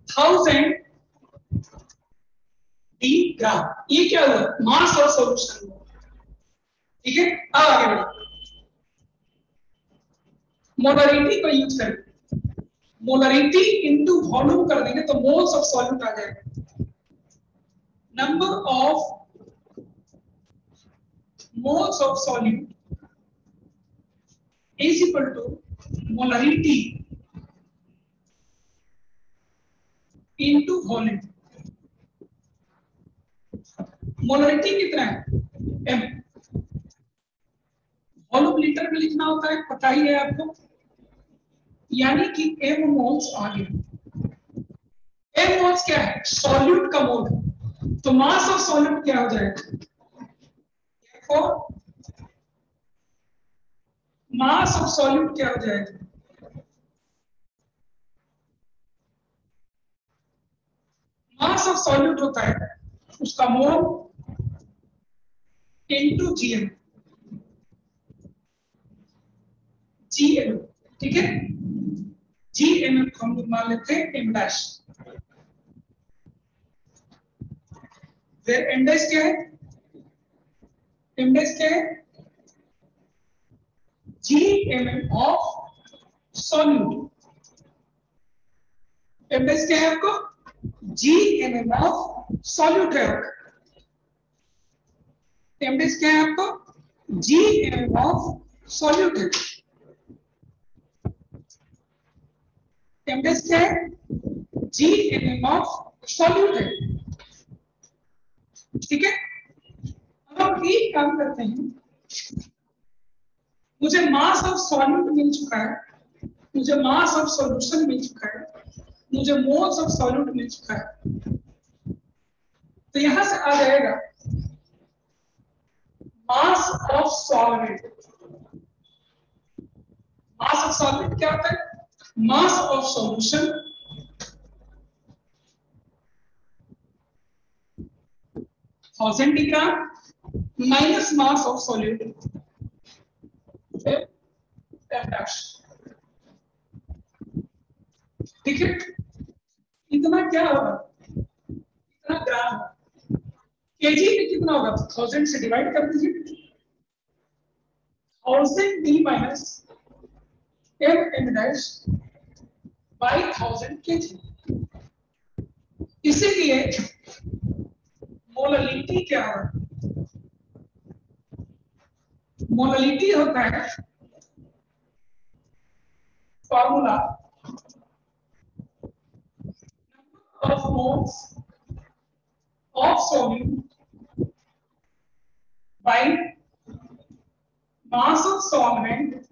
thousand D gram ये क्या हुआ मास और सोल्यूशन ठीक है? अब आगे बढ़ो। मोलरिटी को यूज़ करें। मोलरिटी इंटू वॉल्यूम कर देंगे तो मोल्स ऑफ़ सॉल्यूट आ जाएगा। Number of moles of solute is equal to molarity into volume molarity कितना है? M. वॉल्यूम लीटर में लिखना होता है, पता ही है आपको? यानी कि एम मोल्स आ गए m मोल्स क्या है? सॉल्यूट का मोल तो मास ऑफ़ सॉल्यूट क्या हो जाएगा? मास ऑफ़ सॉल्यूट क्या हो जाएगा? मास ऑफ़ सॉल्यूट होता है। उसका मोल इंटू जीएम जीएम ठीक है? जीएम हम लोग मान लेते हैं एम डैश एम डैश क्या है? एम डैश क्या है? GMM of solute. M dash क्या है आपको? GMM of solute है एम डैश क्या है आपको? GMM of solute है एम डैश क्या है? GMM of solute है ठीक है? अब हम एक काम करते हैं। मुझे मास ऑफ़ सॉल्यूट मिल चुका है। मुझे मास ऑफ़ सॉल्यूशन मिल चुका है। मुझे मोल्स ऑफ़ सॉल्यूट मिल चुका है। तो यहाँ से आ जाएगा। Mass of solvent mass of solvent क्या होता है? Mass of solution thousand D gram minus mass of solute ठीक है? इतना क्या होगा? इतना ग्राम केजी में कितना होगा? थाउज़ेंड से डिवाइड कर दीजिए। Thousand D minus M M dash by thousand K G इसीलिए मोललिटी क्या होगा मोललिटी होता है formula of moles of solute by mass of solvent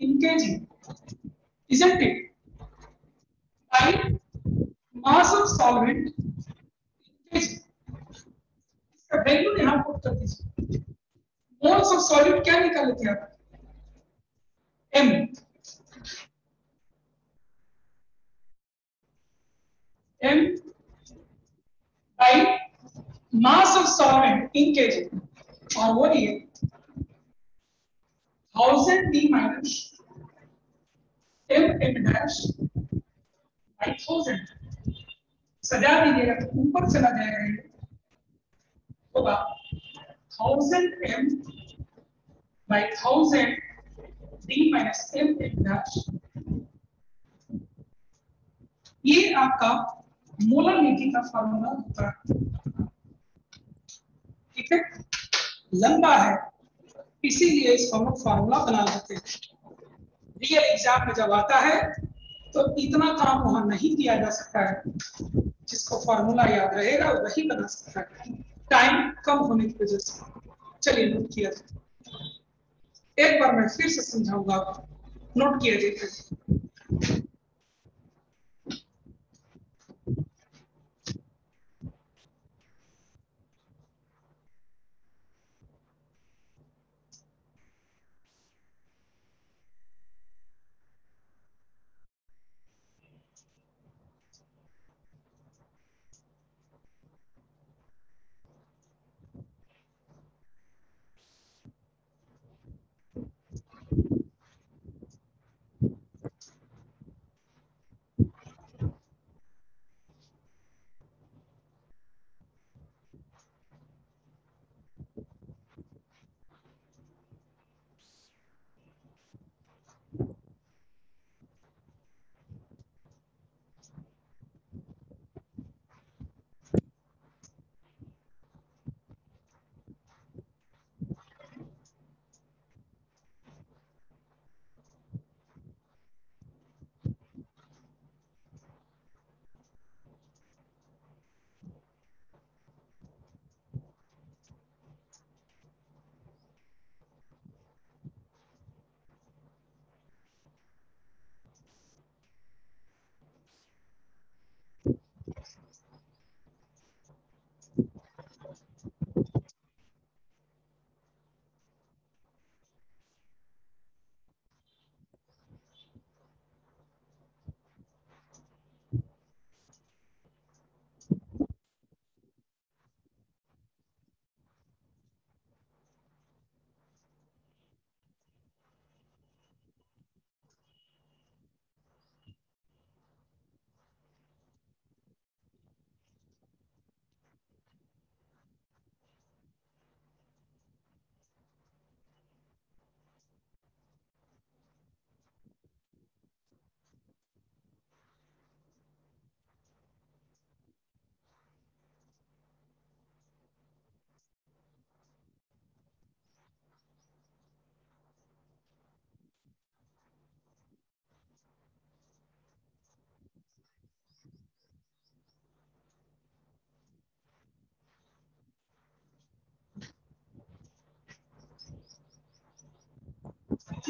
in kg isn't it by mass of solvent in kg इसका value यहाँ put कर दीजिए moles of solute क्या निकाल हैं आप M M by mass of solvent in K G वो ये thousand D minus M M dash by thousand सजा दीजिएगा तो ऊपर चला जाएगा ये। होगा। Thousand M by thousand D minus M M dash ये आपका मोलर नीति का फॉर्मूला होता है। ठीक है? लंबा है। इसीलिए इसको हम फॉर्मूला बना देते हैं। रियल एग्ज़ाम में जब आता है तो इतना काम वहाँ नहीं किया जा सकता है। जिसको फॉर्मूला याद रहेगा, वही बना सकता है। टाइम कम होने की वजह से। चलिए नोट किया। जाए एक बार मैं फिर से समझाऊँगा नोट किया जाए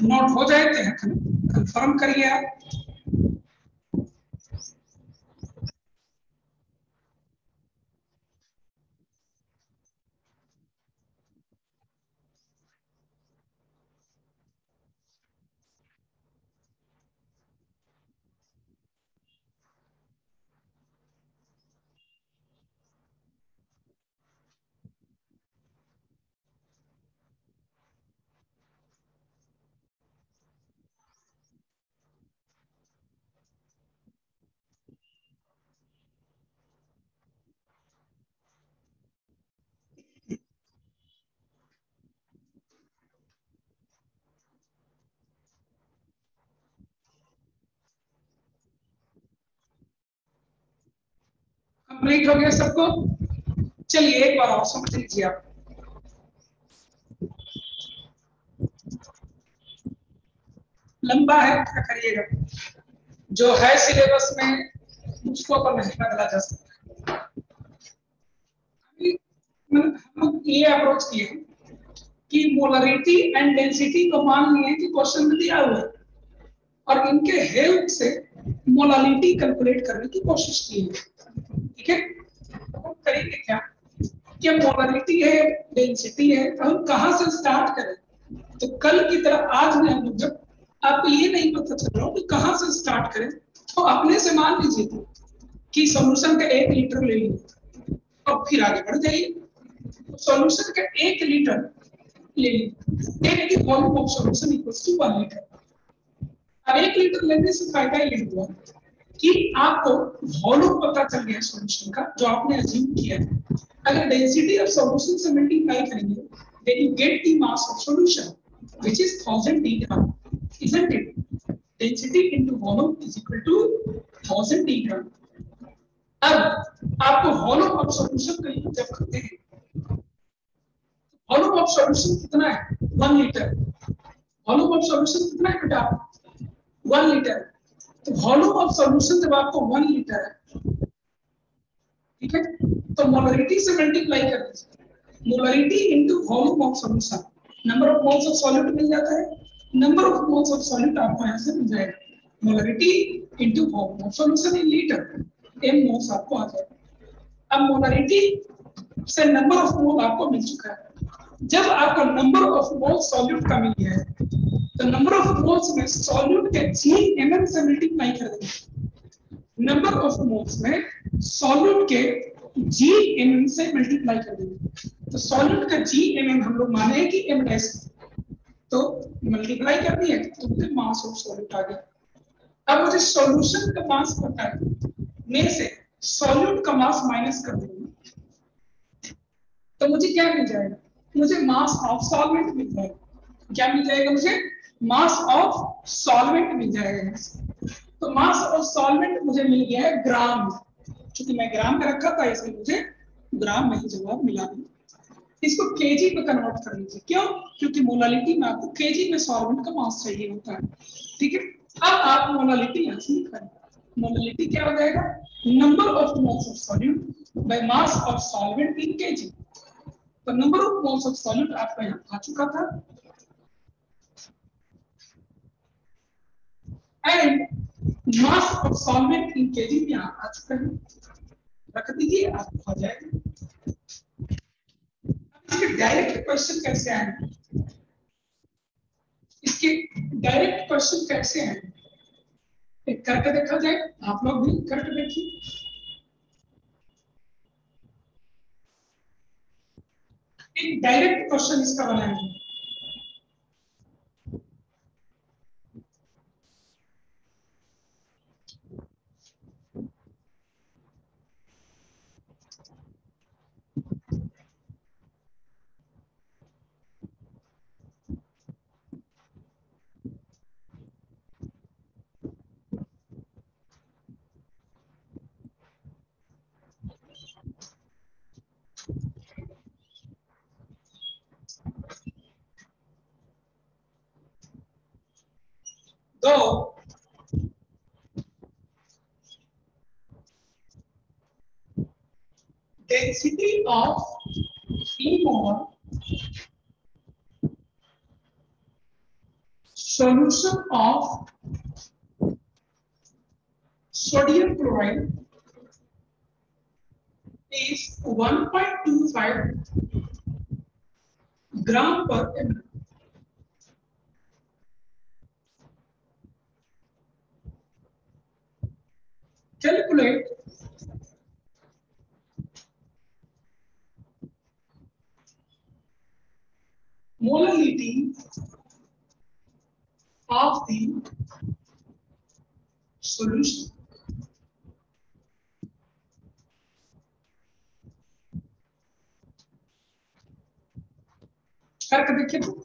नोट हो जाए तो कंफर्म करिए आप। कंप्लीट हो गया सबको? चलिए एक बार और समझ लीजिए आप। लंबा है, क्या करिएगा? जो है सिलेबस में, उसको पर नहीं बदला जा सकता। हम लोग ये अप्रोच किए कि मोलरिटी एंड डेंसिटी को मान लिए कि क्वेश्चन में दिया हुआ है। और इनके हेल्प से मोलालिटी कैलकुलेट करने की कोशिश की है। ठीक है? तो करेंगे क्या? क्या मोलालिटी है? डेंसिटी है? तो हम कहाँ से स्टार्ट करें? तो कल की तरह आज में हम जब आपको ये नहीं पता चल रहा कि कहाँ से स्टार्ट करें तो अपने से मान लीजिए कि सॉल्यूशन का एक लीटर ले लीजिए। और फिर आगे बढ़ जाइए। सॉल्यूशन का एक लीटर ले लीजिए। की volume of solution equals to 1 litre अब एक लीटर लेने से फ़ायदा ये हुआ। कि आपको वॉल्यूम पता चल गया सॉल्यूशन का, जो आपने अज्यूम किया है। अगर डेंसिटी ऑफ़ सॉल्यूशन से मल्टीप्लाई करेंगे then you get the mass of solution which is 1000 d gram isn't it? Density into volume is equal to 1000 d अब आपको वॉल्यूम ऑफ़ सॉल्यूशन का जब करते हैं वॉल्यूम ऑफ़ सॉल्यूशन कितना है? 1 लीटर वॉल्यूम ऑफ़ सॉल्यूशन कितना है बेटा? वन लीटर तो वॉल्यूम ऑफ़ सॉल्यूशन जब आपको वन लीटर है, ठीक है? तो मोलरिटी से मल्टीप्लाई कर दीजिए। Molarity into volume of solution number of moles of solute मिल जाता है। Number of moles of solute आपको यहाँ से मिल जाएगा। Molarity into volume of solution in litre M moles आपको आ जाएगा। अब मोलरिटी से नंबर ऑफ़ मोल आपको मिल चुका है। जब आपको नंबर ऑफ़ मोल सॉल्यूट का मिल गया है तो नंबर ऑफ़ मोल्स में सॉल्यूट के जी एम से मल्टीप्लाई कर देंगे। नंबर ऑफ़ मोल्स में सॉल्यूट के जी एम से मल्टीप्लाई कर देंगे। तो सॉल्यूट का जी एम हम लोग माने कि एम डैश तो मल्टीप्लाई कर दिए तो मुझे मास ऑफ़ सॉल्यूट आ गया। अब मुझे सॉल्यूशन का मास पता है। में से सॉल्यूट का मास माइनस कर देंगे। तो मुझे क्या मिल जाएगा? मुझे मास ऑफ़ सॉल्वेंट मिल जाएगा। क्या मिल जाएगा मुझे? मास ऑफ़ सॉल्वेंट मिल जाएगा तो मास ऑफ़ सॉल्वेंट मुझे मिल गया है ग्राम क्योंकि मैं ग्राम में रखा था, इसलिए मुझे ग्राम में ही जवाब मिला इसको केजी में कन्वर्ट कर लीजिए। क्यों? क्योंकि मोलालिटी में आपको केजी में सॉल्वेंट का मास चाहिए होता है। ठीक है? अब आप मोलालिटी यहाँ से निकालें मोलालिटी क्या हो जाएगा? Number of moles of solute by mass of solvent in KG तो number of moles of solute आपका यहाँ आ चुका था। And mass of solvent in KG में आ चुका है। रख दीजिए आपको आ जाएगा। इसके डायरेक्ट क्वेश्चन कैसे आए? इसके डायरेक्ट क्वेश्चन कैसे आए? एक करके देखा जाए, आप लोग भी करके देखिए। एक डायरेक्ट क्वेश्चन इसका बनाएँगे। So, density of solution of sodium chloride is 1.25 gram per ml. Calculate molality of the solution. करके देखिए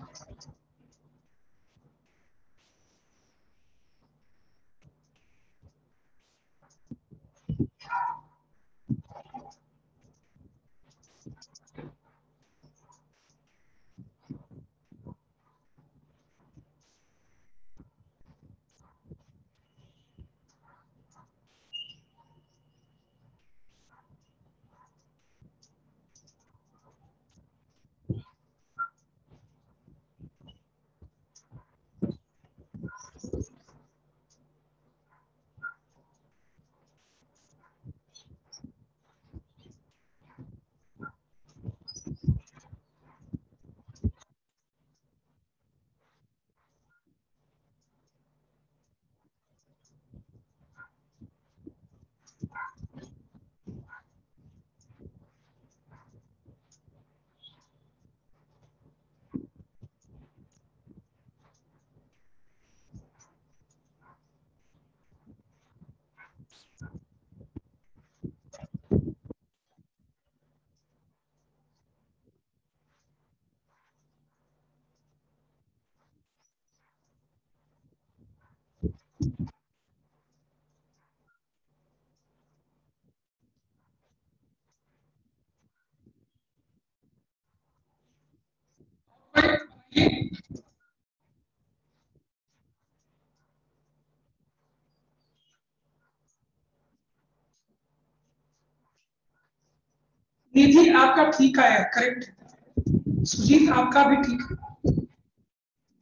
निधि आपका ठीक आया करेक्ट सुजीत आपका भी ठीक है।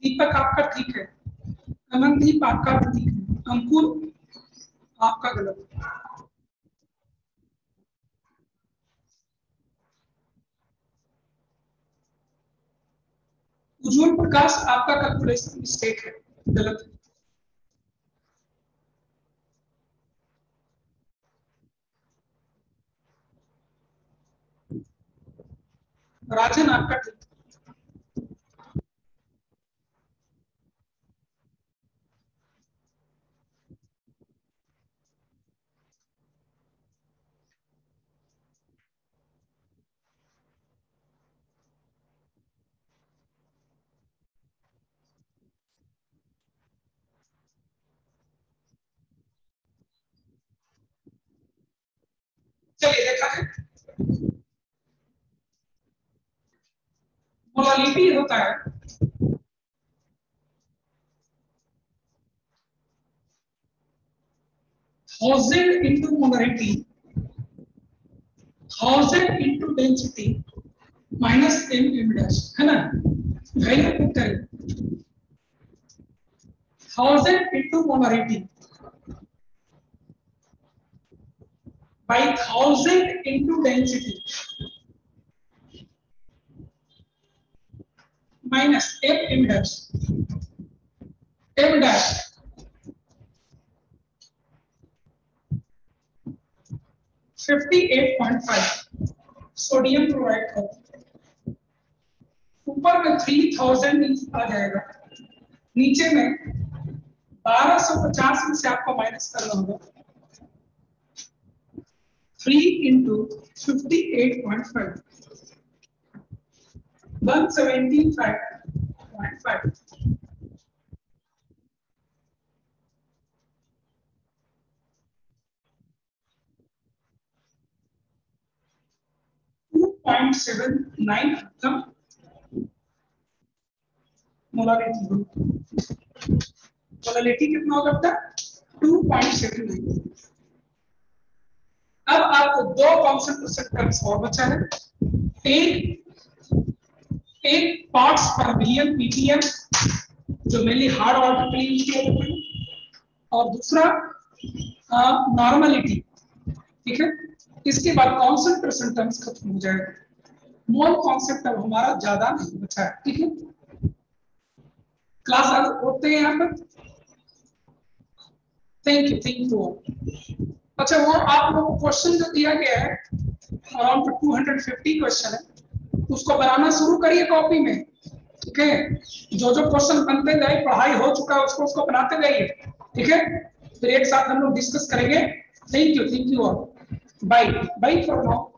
दीपक आपका ठीक है। अमनदीप आपका भी ठीक है। अंकुर आपका गलत उज्जवल प्रकाश आपका कैलकुलेशन मिस्टेक है। गलत है। राजन आपका चलिए देखा है। मोलालिटी होता है thousand into molarity thousand into density minus M M है ना? वैल्यू पुट करें thousand into molarity by thousand into density. Minus f dash. M dash. Fifty eight point five sodium provide कर ऊपर में थ्री थाउज़ेंड आ जाएगा. नीचे में बारह सौ पचास में से आपको माइनस करना होगा three into fifty eight point five one seventy five point five two point seven nine खत्म मोलालिटी मोलालिटी कितना हो नाइन अब आपको दो कॉन्सेंट्रेशन टर्म्स और बचा है। एक एक पार्ट्स पर मिलियन पीपीएम जो मेनली हार्ड वाटर के लिए जाता है और दूसरा नॉर्मलिटी ठीक है? इसके बाद कॉन्सेंट्रेशन टर्म्स खत्म हो जाएगा। मोल कॉन्सेप्ट अब हमारा ज़्यादा नहीं बचा है। ठीक है? क्लास आज होते हैं यहाँ पर। थैंक यू थैंक यू अच्छा वो आप लोगों को क्वेश्चन जो दिया गया है around two hundred fifty question है। उसको बनाना शुरू करिए कॉपी में, ठीक है? जो जो क्वेश्चन बनते गए पढ़ाई हो चुका है, उसको उसको बनाते जाइए, ठीक है? फिर एक साथ हम लोग डिस्कस करेंगे। Thank you thank you all bye bye for now